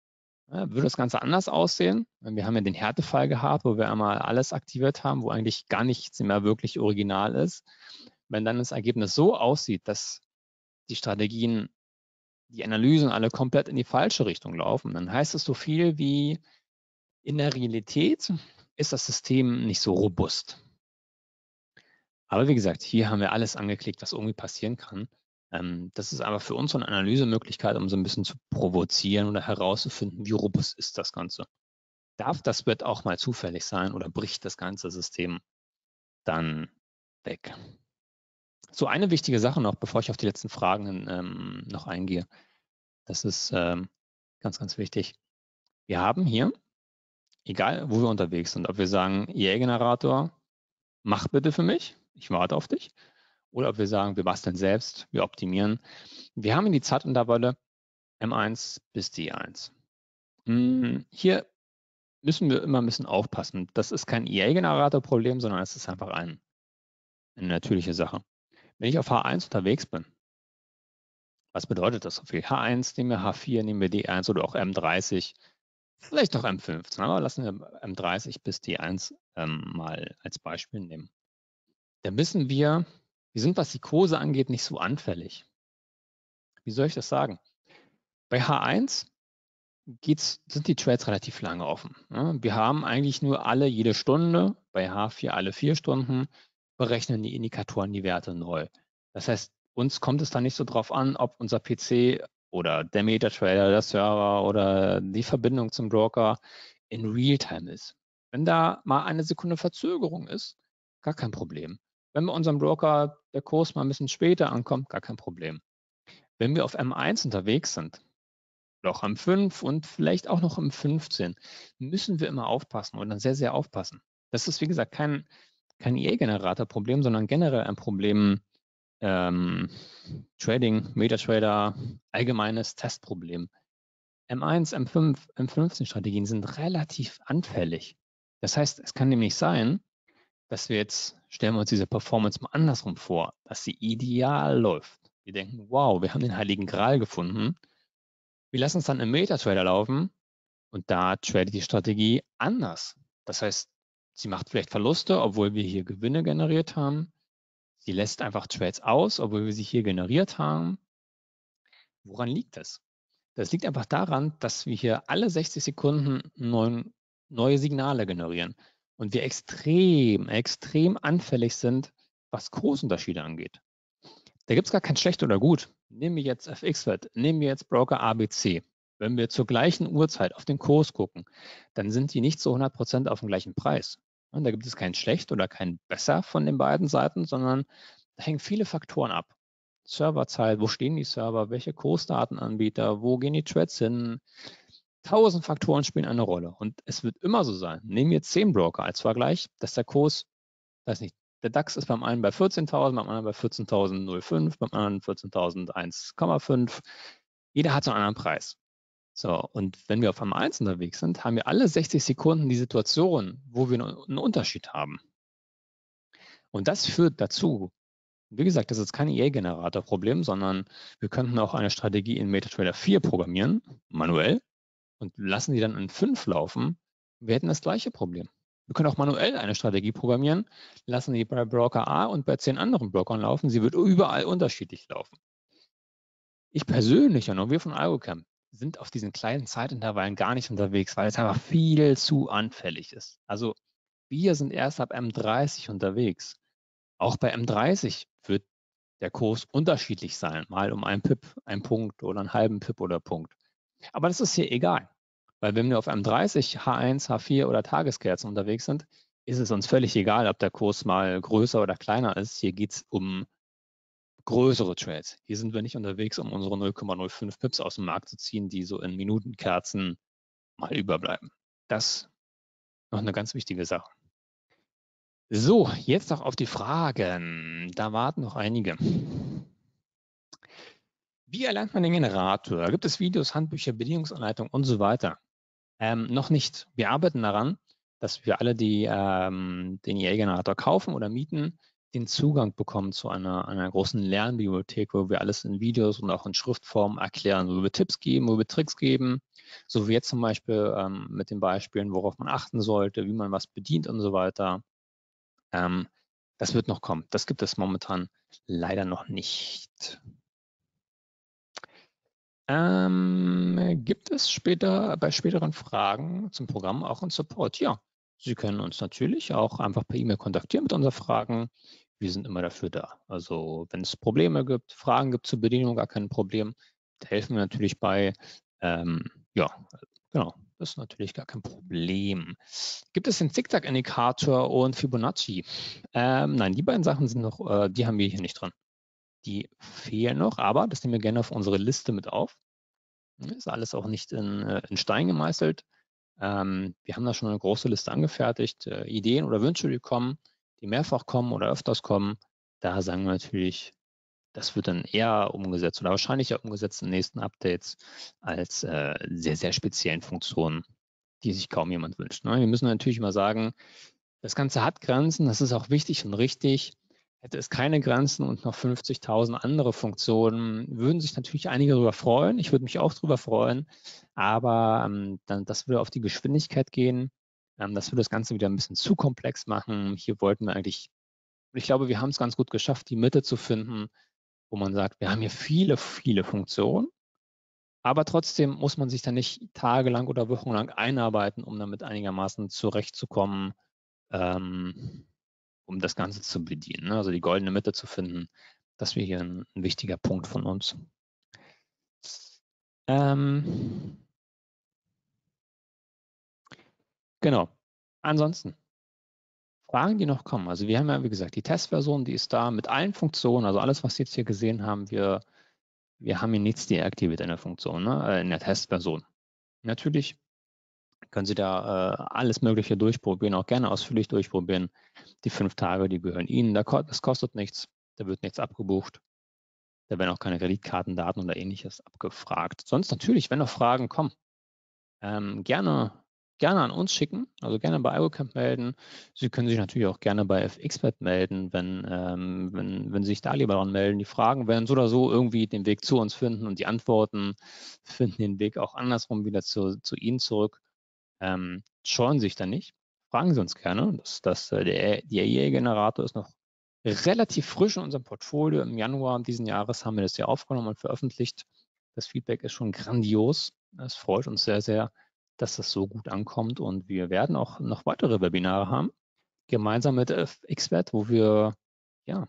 Ja, würde das Ganze anders aussehen? Wir haben ja den Härtefall gehabt, wo wir einmal alles aktiviert haben, wo eigentlich gar nichts mehr wirklich original ist. Wenn dann das Ergebnis so aussieht, dass die Strategien, die Analysen alle komplett in die falsche Richtung laufen, dann heißt es so viel wie in der Realität ist das System nicht so robust. Aber wie gesagt, hier haben wir alles angeklickt, was irgendwie passieren kann. Ähm, das ist aber für uns so eine Analysemöglichkeit, um so ein bisschen zu provozieren oder herauszufinden, wie robust ist das Ganze. Darf das wird auch mal zufällig sein oder bricht das ganze System dann weg? So eine wichtige Sache noch, bevor ich auf die letzten Fragen ähm, noch eingehe. Das ist ähm, ganz, ganz wichtig. Wir haben hier, egal wo wir unterwegs sind, ob wir sagen, EA-Generator, mach bitte für mich, ich warte auf dich, oder ob wir sagen, wir basteln selbst, wir optimieren. Wir haben in die Zeitintervalle M1 bis D1. Hm, hier müssen wir immer ein bisschen aufpassen. Das ist kein EA-Generator-Problem, sondern es ist einfach ein, eine natürliche Sache. Wenn ich auf H1 unterwegs bin, was bedeutet das so viel? H1 nehmen wir H4, nehmen wir D1 oder auch M30, vielleicht auch M15, aber lassen wir M30 bis D1 ähm, mal als Beispiel nehmen. Da wissen wir, wir sind, was die Kurse angeht, nicht so anfällig. Wie soll ich das sagen? Bei H1 geht's, sind die Trades relativ lange offen. Wir haben eigentlich nur alle jede Stunde, bei H4 alle vier Stunden berechnen die Indikatoren die Werte neu. Das heißt, uns kommt es da nicht so drauf an, ob unser PC oder der MetaTrader, der Server oder die Verbindung zum Broker in Realtime ist. Wenn da mal eine Sekunde Verzögerung ist, gar kein Problem. Wenn bei unserem Broker der Kurs mal ein bisschen später ankommt, gar kein Problem. Wenn wir auf M1 unterwegs sind, noch M5 und vielleicht auch noch M15, müssen wir immer aufpassen und dann sehr, sehr aufpassen. Das ist, wie gesagt, kein, kein EA-Generator-Problem, sondern generell ein Problem ähm, Trading, MetaTrader, allgemeines Testproblem. M1, M5, M15-Strategien sind relativ anfällig. Das heißt, es kann nämlich sein, dass wir jetzt, stellen wir uns diese Performance mal andersrum vor, dass sie ideal läuft. Wir denken, wow, wir haben den heiligen Gral gefunden. Wir lassen es dann im MetaTrader laufen und da tradet die Strategie anders. Das heißt, Sie macht vielleicht Verluste, obwohl wir hier Gewinne generiert haben. Sie lässt einfach Trades aus, obwohl wir sie hier generiert haben. Woran liegt das? Das liegt einfach daran, dass wir hier alle 60 Sekunden neuen, neue Signale generieren und wir extrem, extrem anfällig sind, was Kursunterschiede angeht. Da gibt es gar kein schlecht oder gut. Nehmen wir jetzt FX-Wert, nehmen wir jetzt Broker ABC. Wenn wir zur gleichen Uhrzeit auf den Kurs gucken, dann sind die nicht zu 100 Prozent auf dem gleichen Preis. Und da gibt es kein schlecht oder kein besser von den beiden Seiten, sondern da hängen viele Faktoren ab. Serverzeit, wo stehen die Server, welche Kursdatenanbieter, wo gehen die Threads hin? Tausend Faktoren spielen eine Rolle. Und es wird immer so sein. Nehmen wir 10 Broker als Vergleich, dass der Kurs, weiß nicht, der DAX ist beim einen bei 14.000, beim anderen bei 14.005, beim anderen 14.001,5. Jeder hat so einen anderen Preis. So, und wenn wir auf einmal 1 unterwegs sind, haben wir alle 60 Sekunden die Situation, wo wir einen Unterschied haben. Und das führt dazu, Wie gesagt, das ist kein EA-Generator-Problem, sondern wir könnten auch eine Strategie in MetaTrader 4 programmieren, manuell, und lassen die dann in 5 laufen. Wir hätten das gleiche Problem. Wir können auch manuell eine Strategie programmieren, lassen die bei Broker A und bei zehn anderen Brokern laufen. Sie wird überall unterschiedlich laufen. Ich persönlich und auch wir von Algocamp sind auf diesen kleinen Zeitintervallen gar nicht unterwegs, weil es einfach viel zu anfällig ist. Also wir sind erst ab M30 unterwegs. Auch bei M30 wird der Kurs unterschiedlich sein, mal um einen Pip, einen Punkt oder einen halben Pip oder Punkt. Aber das ist hier egal, weil wenn wir auf M30, H1, H4 oder Tageskerzen unterwegs sind, ist es uns völlig egal, ob der Kurs mal größer oder kleiner ist. Hier geht es um größere Trades. Hier sind wir nicht unterwegs, um unsere 0,05 Pips aus dem Markt zu ziehen, die so in Minutenkerzen mal überbleiben. Das noch eine ganz wichtige Sache. So, jetzt noch auf die Fragen. Da warten noch einige. Wie erlernt man den Generator? Gibt es Videos, Handbücher, Bedienungsanleitungen und so weiter? Ähm, noch nicht. Wir arbeiten daran, dass wir alle, die ähm, den EA-Generator kaufen oder mieten, den Zugang bekommen zu einer, einer großen Lernbibliothek, wo wir alles in Videos und auch in Schriftform erklären, wo wir Tipps geben, wo wir Tricks geben, so wie jetzt zum Beispiel ähm, mit den Beispielen, worauf man achten sollte, wie man was bedient und so weiter. Ähm, das wird noch kommen. Das gibt es momentan leider noch nicht. Ähm, gibt es später bei späteren Fragen zum Programm auch einen Support? Ja, Sie können uns natürlich auch einfach per E-Mail kontaktieren mit unseren Fragen. Wir sind immer dafür da. Also wenn es Probleme gibt, Fragen gibt zur Bedienung, gar kein Problem. Da helfen wir natürlich bei. Ähm, ja, genau. Das ist natürlich gar kein Problem. Gibt es den Zickzack-Indikator und Fibonacci? Ähm, nein, die beiden Sachen sind noch, äh, die haben wir hier nicht drin. Die fehlen noch, aber das nehmen wir gerne auf unsere Liste mit auf. Ist alles auch nicht in, äh, in Stein gemeißelt. Ähm, wir haben da schon eine große Liste angefertigt, äh, Ideen oder Wünsche, die kommen, die mehrfach kommen oder öfters kommen. Da sagen wir natürlich, das wird dann eher umgesetzt oder wahrscheinlich auch umgesetzt in den nächsten Updates als äh, sehr, sehr speziellen Funktionen, die sich kaum jemand wünscht. Ne? Wir müssen natürlich immer sagen, das Ganze hat Grenzen, das ist auch wichtig und richtig. Hätte es keine Grenzen und noch 50.000 andere Funktionen, würden sich natürlich einige darüber freuen. Ich würde mich auch darüber freuen, aber ähm, dann, das würde auf die Geschwindigkeit gehen. Ähm, das würde das Ganze wieder ein bisschen zu komplex machen. Hier wollten wir eigentlich, ich glaube, wir haben es ganz gut geschafft, die Mitte zu finden, wo man sagt, wir haben hier viele, viele Funktionen, aber trotzdem muss man sich da nicht tagelang oder wochenlang einarbeiten, um damit einigermaßen zurechtzukommen, ähm, um das Ganze zu bedienen. Ne? Also die goldene Mitte zu finden, das wäre hier ein, ein wichtiger Punkt von uns. Ähm, genau. Ansonsten, Fragen, die noch kommen. Also wir haben ja, wie gesagt, die Testversion, die ist da mit allen Funktionen, also alles, was Sie jetzt hier gesehen haben, wir, wir haben hier nichts deaktiviert in der Funktion, ne? Äh, in der Testversion. Natürlich können Sie da äh, alles Mögliche durchprobieren, auch gerne ausführlich durchprobieren. Die fünf Tage, die gehören Ihnen, das kostet nichts, da wird nichts abgebucht. Da werden auch keine Kreditkartendaten oder ähnliches abgefragt. Sonst natürlich, wenn noch Fragen kommen, ähm, gerne gerne an uns schicken, also gerne bei IOCamp melden. Sie können sich natürlich auch gerne bei FXpert melden, wenn, ähm, wenn, wenn Sie sich da lieber dran melden. Die Fragen werden so oder so irgendwie den Weg zu uns finden und die Antworten finden den Weg auch andersrum wieder zu, zu Ihnen zurück. Ähm, scheuen Sie sich da nicht. Fragen Sie uns gerne. Das, das, äh, der, der EA-Generator ist noch relativ frisch in unserem Portfolio. Im Januar diesen Jahres haben wir das ja aufgenommen und veröffentlicht. Das Feedback ist schon grandios. Es freut uns sehr, sehr dass das so gut ankommt. Und wir werden auch noch weitere Webinare haben, gemeinsam mit Expert, wo wir ja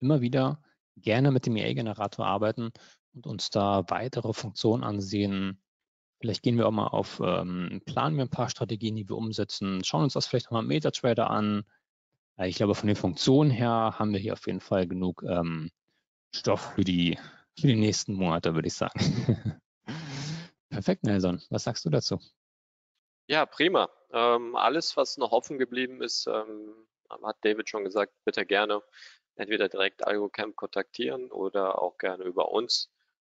immer wieder gerne mit dem EA-Generator arbeiten und uns da weitere Funktionen ansehen. Vielleicht gehen wir auch mal auf, ähm, planen wir ein paar Strategien, die wir umsetzen, schauen uns das vielleicht nochmal MetaTrader an. Äh, ich glaube, von den Funktionen her haben wir hier auf jeden Fall genug ähm, Stoff für die, für die nächsten Monate, würde ich sagen. Perfekt, Nelson. Was sagst du dazu?
Ja, prima. Ähm, alles, was noch offen geblieben ist, ähm, hat David schon gesagt, bitte gerne entweder direkt AlgoCamp kontaktieren oder auch gerne über uns.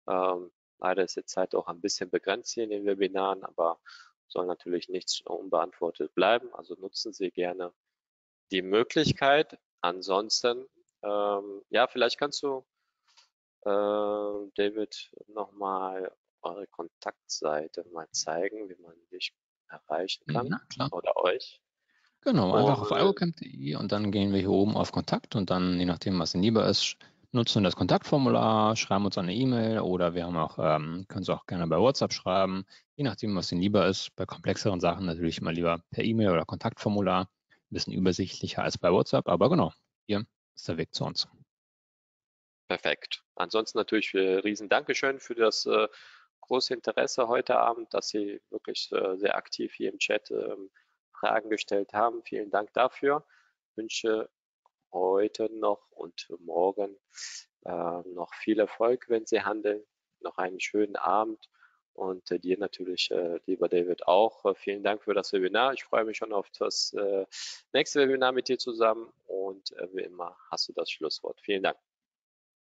Ähm, leider ist die Zeit auch ein bisschen begrenzt hier in den Webinaren, aber soll natürlich nichts unbeantwortet bleiben. Also nutzen Sie gerne die Möglichkeit. Ansonsten Ähm, ja, vielleicht kannst du, äh, David, nochmal eure Kontaktseite mal zeigen, wie man dich erreichen kann
Na klar.
oder euch.
Genau, einfach auf iocamp.de und dann gehen wir hier oben auf Kontakt und dann, je nachdem, was Ihnen lieber ist, nutzen das Kontaktformular, schreiben uns eine E-Mail oder wir haben auch, ähm, können Sie auch gerne bei WhatsApp schreiben, je nachdem, was Ihnen lieber ist. Bei komplexeren Sachen natürlich immer lieber per E-Mail oder Kontaktformular. Ein bisschen übersichtlicher als bei WhatsApp, aber genau, hier ist der Weg zu uns.
Perfekt. Ansonsten natürlich äh, riesen Dankeschön für das äh, große Interesse heute Abend, dass Sie wirklich äh, sehr aktiv hier im Chat ähm, Fragen gestellt haben. Vielen Dank dafür. Ich wünsche heute noch und morgen äh, noch viel Erfolg, wenn Sie handeln. Noch einen schönen Abend und äh, dir natürlich, äh, lieber David, auch. Äh, vielen Dank für das Webinar. Ich freue mich schon auf das äh, nächste Webinar mit dir zusammen und äh, wie immer hast du das Schlusswort. Vielen Dank.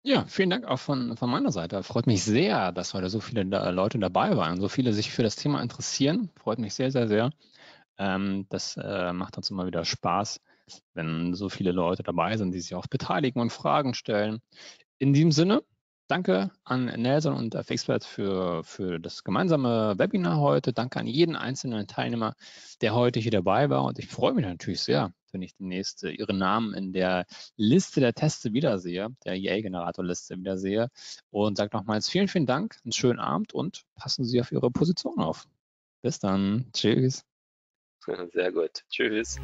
Ja, vielen Dank auch von, von meiner Seite. Freut mich sehr, dass heute so viele da, Leute dabei waren, so viele sich für das Thema interessieren. Freut mich sehr, sehr, sehr. Ähm, das äh, macht uns immer wieder Spaß, wenn so viele Leute dabei sind, die sich auch beteiligen und Fragen stellen. In diesem Sinne, danke an Nelson und FXpert für, für das gemeinsame Webinar heute. Danke an jeden einzelnen Teilnehmer, der heute hier dabei war. Und ich freue mich natürlich sehr, wenn ich demnächst äh, Ihre Namen in der Liste der Teste wiedersehe, der EA-Generator-Liste wiedersehe. Und sage nochmals vielen, vielen Dank, einen schönen Abend und passen Sie auf Ihre Position auf. Bis dann. Tschüss.
Sehr gut. Tschüss.